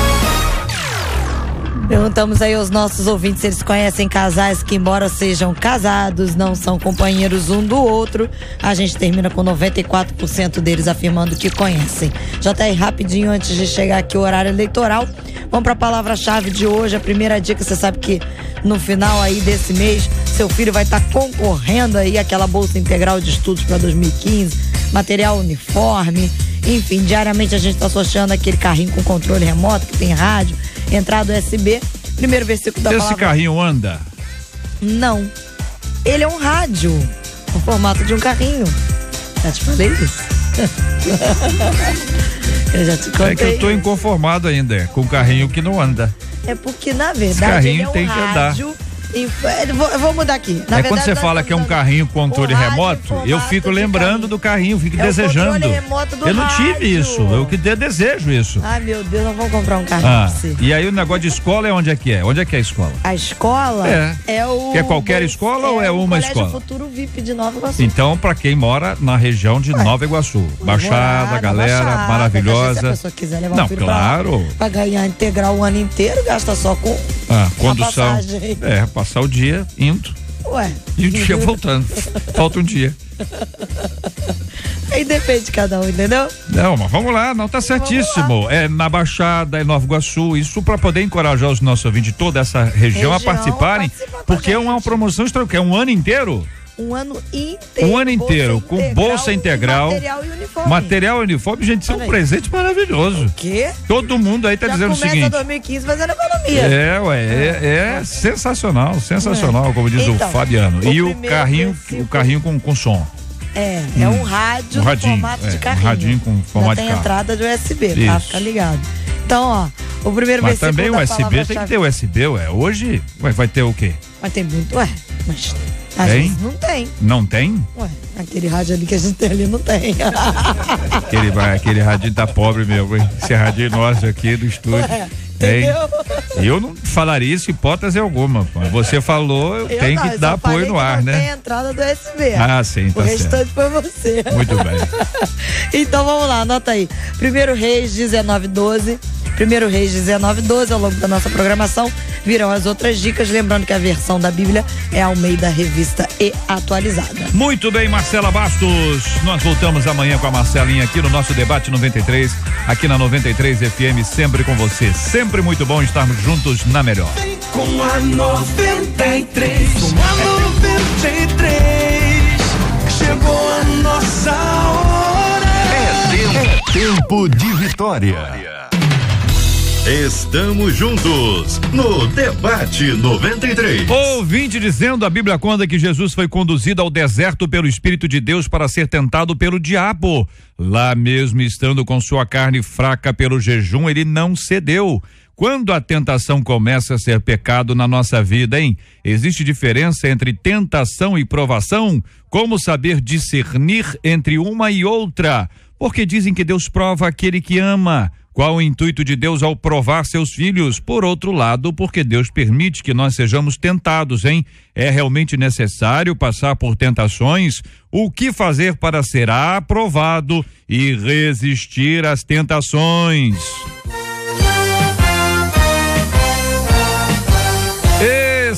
Perguntamos aí aos nossos ouvintes se eles conhecem casais que, embora sejam casados, não são companheiros um do outro. A gente termina com 94% deles afirmando que conhecem. Já tá aí rapidinho antes de chegar aqui o horário eleitoral. Vamos para a palavra-chave de hoje. A primeira dica, você sabe que no final aí desse mês, seu filho vai estar concorrendo aí àquela bolsa integral de estudos para 2015, material uniforme. Enfim, diariamente a gente está sorteando aquele carrinho com controle remoto que tem rádio, entrada USB. Primeiro versículo da Esse palavra. carrinho anda? Não. Ele é um rádio, no formato de um carrinho. Já te falei isso? [laughs] eu já te contei. É que eu tô inconformado ainda com o carrinho que não anda. É porque, na verdade, carrinho ele é um tem que andar. E, eu vou, mudar aqui. Na é quando verdade, você nós fala que é um carrinho com controle remoto, em eu fico lembrando do carrinho, fico É desejando. eu não tive rádio. isso, eu que de- desejo isso. Ai, meu Deus, nós vamos comprar um carrinho Ah, pra você. e aí o negócio de escola é onde é que é? Onde é que é a escola? A escola É. é, o. Que é qualquer escola ou é o uma escola? Futuro VIP de Nova Iguaçu. Então, pra quem mora na região de Nova Iguaçu, Baixada, galera Baixada, que Se a maravilhosa. pessoa quiser levar Não, um filho pra claro. pra ganhar integral o ano inteiro, gasta só com. Ah, condução. passagem. É, passar o dia indo Ué. e o dia voltando. Falta um dia. [laughs] Aí depende de cada um, entendeu? Não, mas vamos lá, não tá certíssimo. É na Baixada, é Nova Iguaçu, isso para poder encorajar os nossos ouvintes de toda essa região, a Região a participarem, participar com a porque é uma promoção extraordinária, é um ano inteiro. Um ano inteiro. Um ano inteiro, com bolsa integral. Material e uniforme. Material e uniforme, gente, isso é um presente maravilhoso. O quê? Todo mundo aí tá Já dizendo o começa seguinte. 2015 fazendo economia. É, ué, é, é sensacional, sensacional, como diz Então, o Fabiano. o e o carrinho, versículo- o carrinho com, com som. É, é um rádio Um radinho, formato é, de um carrinho. radinho com Já formato tem de carro. entrada de USB, tá? Isso. Fica ligado. Então, ó, o primeiro Mas versículo também o USB tem que ter USB, ué. Hoje ué, vai ter o quê? Mas tem muito, ué, mas às Tem? vezes não tem. Não tem? Ué, aquele rádio ali que a gente tem ali não tem. Aquele, aquele radinho tá pobre mesmo, hein? Esse radinho nosso aqui do estúdio. Ué, Entendeu? Eu não falaria isso hipótese alguma. pô. Você falou, eu, Eu tenho não, que eu dar apoio no ar, né? Tem entrada do USB. Ah, sim, O tá certo. restante foi você. Muito bem. [laughs] então vamos lá, anota aí. Primeiro Reis 1912. Primeiro Reis 1912, ao longo da nossa programação, virão as outras dicas. Lembrando que a versão da Bíblia é ao meio da revista e atualizada. Muito bem, Marcela Bastos. Nós voltamos amanhã com a Marcelinha aqui no nosso debate 93, aqui na 93 FM, sempre com você. Sempre muito bom estarmos juntos na melhor. Com a 93, com a 93, chegou a nossa hora. É tempo de vitória. Estamos juntos no Debate 93. Ouvinte dizendo, a Bíblia conta que Jesus foi conduzido ao deserto pelo Espírito de Deus para ser tentado pelo diabo. Lá mesmo estando com sua carne fraca pelo jejum, ele não cedeu. Quando a tentação começa a ser pecado na nossa vida, hein? Existe diferença entre tentação e provação? Como saber discernir entre uma e outra? Porque dizem que Deus prova aquele que ama. Qual o intuito de Deus ao provar seus filhos? Por outro lado, porque Deus permite que nós sejamos tentados, hein? É realmente necessário passar por tentações? O que fazer para ser aprovado e resistir às tentações?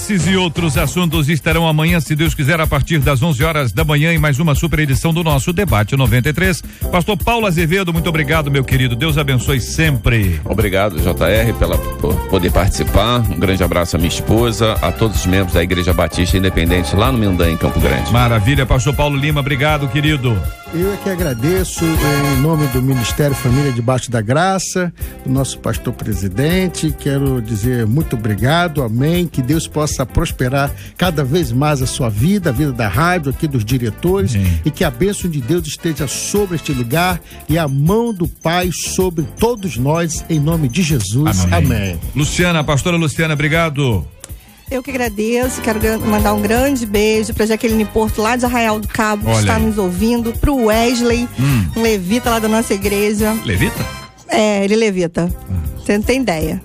Esses e outros assuntos estarão amanhã, se Deus quiser, a partir das 11 horas da manhã, em mais uma super edição do nosso Debate 93. Pastor Paulo Azevedo, muito obrigado, meu querido. Deus abençoe sempre. Obrigado, JR, pela, por poder participar. Um grande abraço à minha esposa, a todos os membros da Igreja Batista Independente lá no Mindan, em Campo Grande. Maravilha, Pastor Paulo Lima, obrigado, querido. Eu é que agradeço em nome do Ministério Família Debaixo da Graça, do nosso pastor presidente. Quero dizer muito obrigado, amém. Que Deus possa prosperar cada vez mais a sua vida, a vida da rádio, aqui dos diretores, Sim. e que a bênção de Deus esteja sobre este lugar e a mão do Pai sobre todos nós, em nome de Jesus. Amém. Luciana, pastora Luciana, obrigado. Eu que agradeço, quero mandar um grande beijo pra Jaqueline Porto, lá de Arraial do Cabo, Olha que está aí. nos ouvindo, pro Wesley, Hum. um levita lá da nossa igreja. Levita? É, ele levita. Você não tem ideia.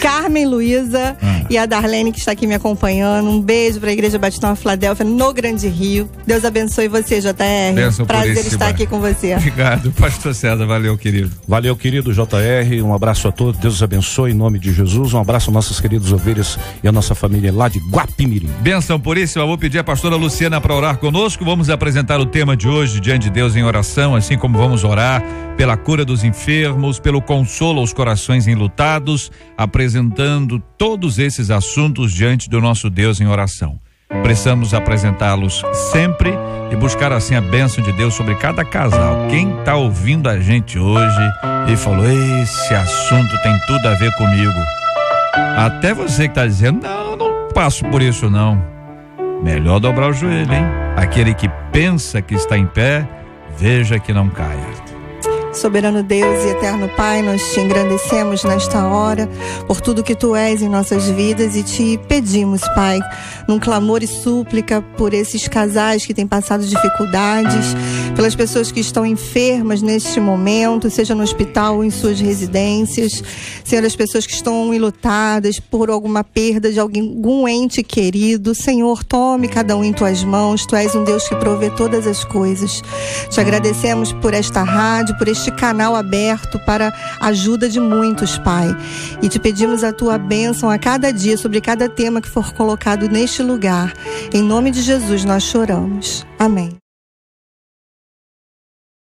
Carmen Luiza Ah. E a Darlene que está aqui me acompanhando. Um beijo para a Igreja Batista Nova Filadélfia, no Grande Rio. Deus abençoe você, JR. Bênção por Prazer estar aqui com você. Obrigado, pastor César, valeu, querido. Valeu, querido JR. Um abraço a todos. Deus os abençoe em nome de Jesus. Um abraço a nossas queridas ovelhas e a nossa família lá de Guapimirim. Benção por isso, eu vou pedir a pastora Luciana para orar conosco. Vamos apresentar o tema de hoje diante de Deus em oração, assim como vamos orar pela cura dos enfermos, pelo consolo aos corações enlutados, apresentando todos esses assuntos diante do nosso Deus em oração. Precisamos apresentá-los sempre e buscar assim a bênção de Deus sobre cada casal. Quem está ouvindo a gente hoje e falou: esse assunto tem tudo a ver comigo. Até você que está dizendo, não, não passo por isso não. Melhor dobrar o joelho, hein? Aquele que pensa que está em pé, veja que não caia. Soberano Deus e eterno Pai, nós te engrandecemos nesta hora por tudo que tu és em nossas vidas e te pedimos, Pai, num clamor e súplica por esses casais que têm passado dificuldades, pelas pessoas que estão enfermas neste momento, seja no hospital ou em suas residências, Senhor, as pessoas que estão enlutadas por alguma perda de algum ente querido. Senhor, tome cada um em tuas mãos, tu és um Deus que provê todas as coisas. Te agradecemos por esta rádio, por este canal aberto para ajuda de muitos, Pai. E te pedimos a tua bênção a cada dia sobre cada tema que for colocado neste lugar. Em nome de Jesus nós choramos. Amém.